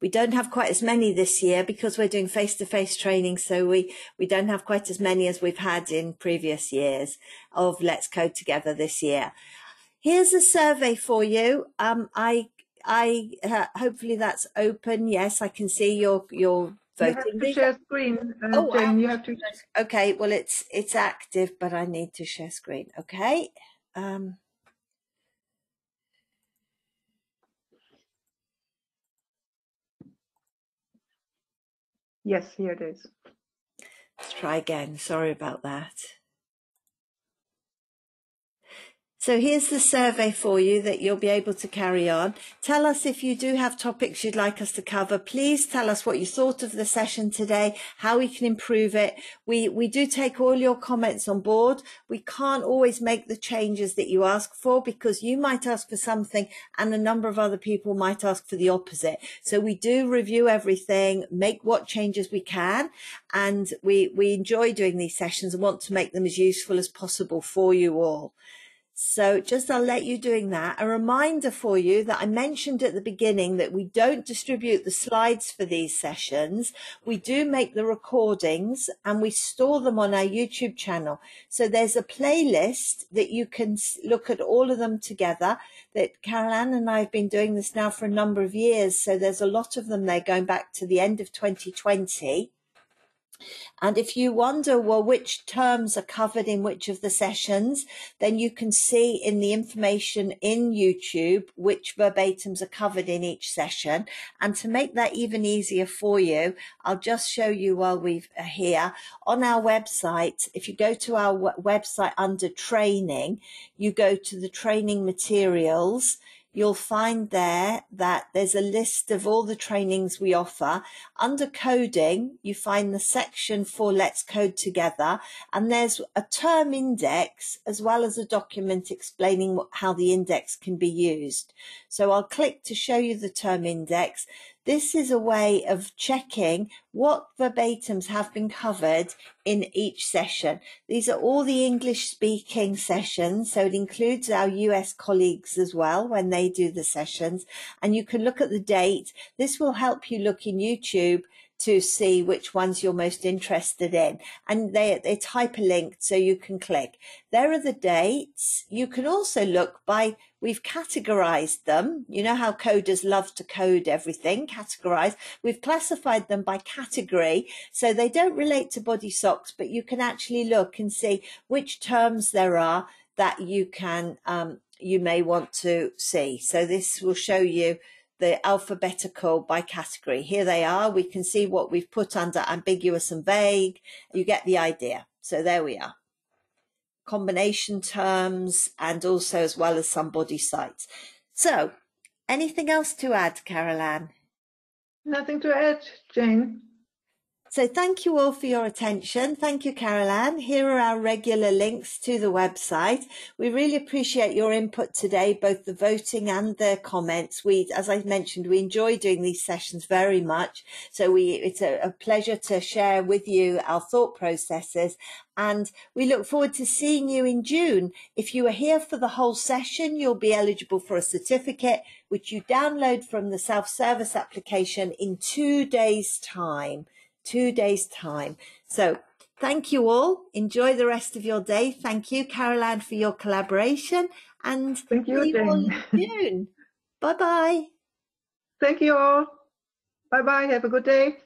We don't have quite as many this year because we're doing face-to-face training, so we, we don't have quite as many as we've had in previous years of Let's Code Together this year. Here's a survey for you. Um, I, I, uh, hopefully that's open. Yes, I can see your, your voting. You have to share screen, uh, oh, Jane, you have to. Okay, well, it's, it's active, but I need to share screen. Okay. Um, Yes, here it is. Let's try again. Sorry about that. So here's the survey for you that you'll be able to carry on. Tell us if you do have topics you'd like us to cover. Please tell us what you thought of the session today, how we can improve it. We, we do take all your comments on board. We can't always make the changes that you ask for because you might ask for something and a number of other people might ask for the opposite. So we do review everything, make what changes we can. And we, we enjoy doing these sessions and want to make them as useful as possible for you all. So just I'll let you doing that. A reminder for you that I mentioned at the beginning that we don't distribute the slides for these sessions. We do make the recordings and we store them on our YouTube channel. So there's a playlist that you can look at all of them together that Carol Ann and I have been doing this now for a number of years. So there's a lot of them there going back to the end of 2020. And if you wonder, well, which terms are covered in which of the sessions, then you can see in the information in YouTube which verbatims are covered in each session. And to make that even easier for you, I'll just show you while we're uh, here on our website. If you go to our website under training, you go to the training materials you'll find there that there's a list of all the trainings we offer. Under coding, you find the section for Let's Code Together, and there's a term index as well as a document explaining how the index can be used. So I'll click to show you the term index. This is a way of checking what verbatims have been covered in each session. These are all the English speaking sessions, so it includes our US colleagues as well when they do the sessions. And you can look at the date. This will help you look in YouTube to see which ones you're most interested in. And they, it's hyperlinked so you can click. There are the dates. You can also look by, we've categorized them. You know how coders love to code everything, categorize. We've classified them by category. So they don't relate to body SOCs, but you can actually look and see which terms there are that you can, um, you may want to see. So this will show you the alphabetical by category. Here they are. We can see what we've put under ambiguous and vague. You get the idea. So there we are. Combination terms and also as well as some body sites. So anything else to add, Carol Ann? Nothing to add, Jane. So thank you all for your attention. Thank you, Carol Ann. Here are our regular links to the website. We really appreciate your input today, both the voting and the comments. We, as I mentioned, we enjoy doing these sessions very much. So we, it's a, a pleasure to share with you our thought processes and we look forward to seeing you in June. If you are here for the whole session, you'll be eligible for a certificate, which you download from the self-service application in two days time two days time. So thank you all. Enjoy the rest of your day. Thank you, Carol Ann, for your collaboration and thank you, June. bye bye. Thank you all. Bye bye. Have a good day.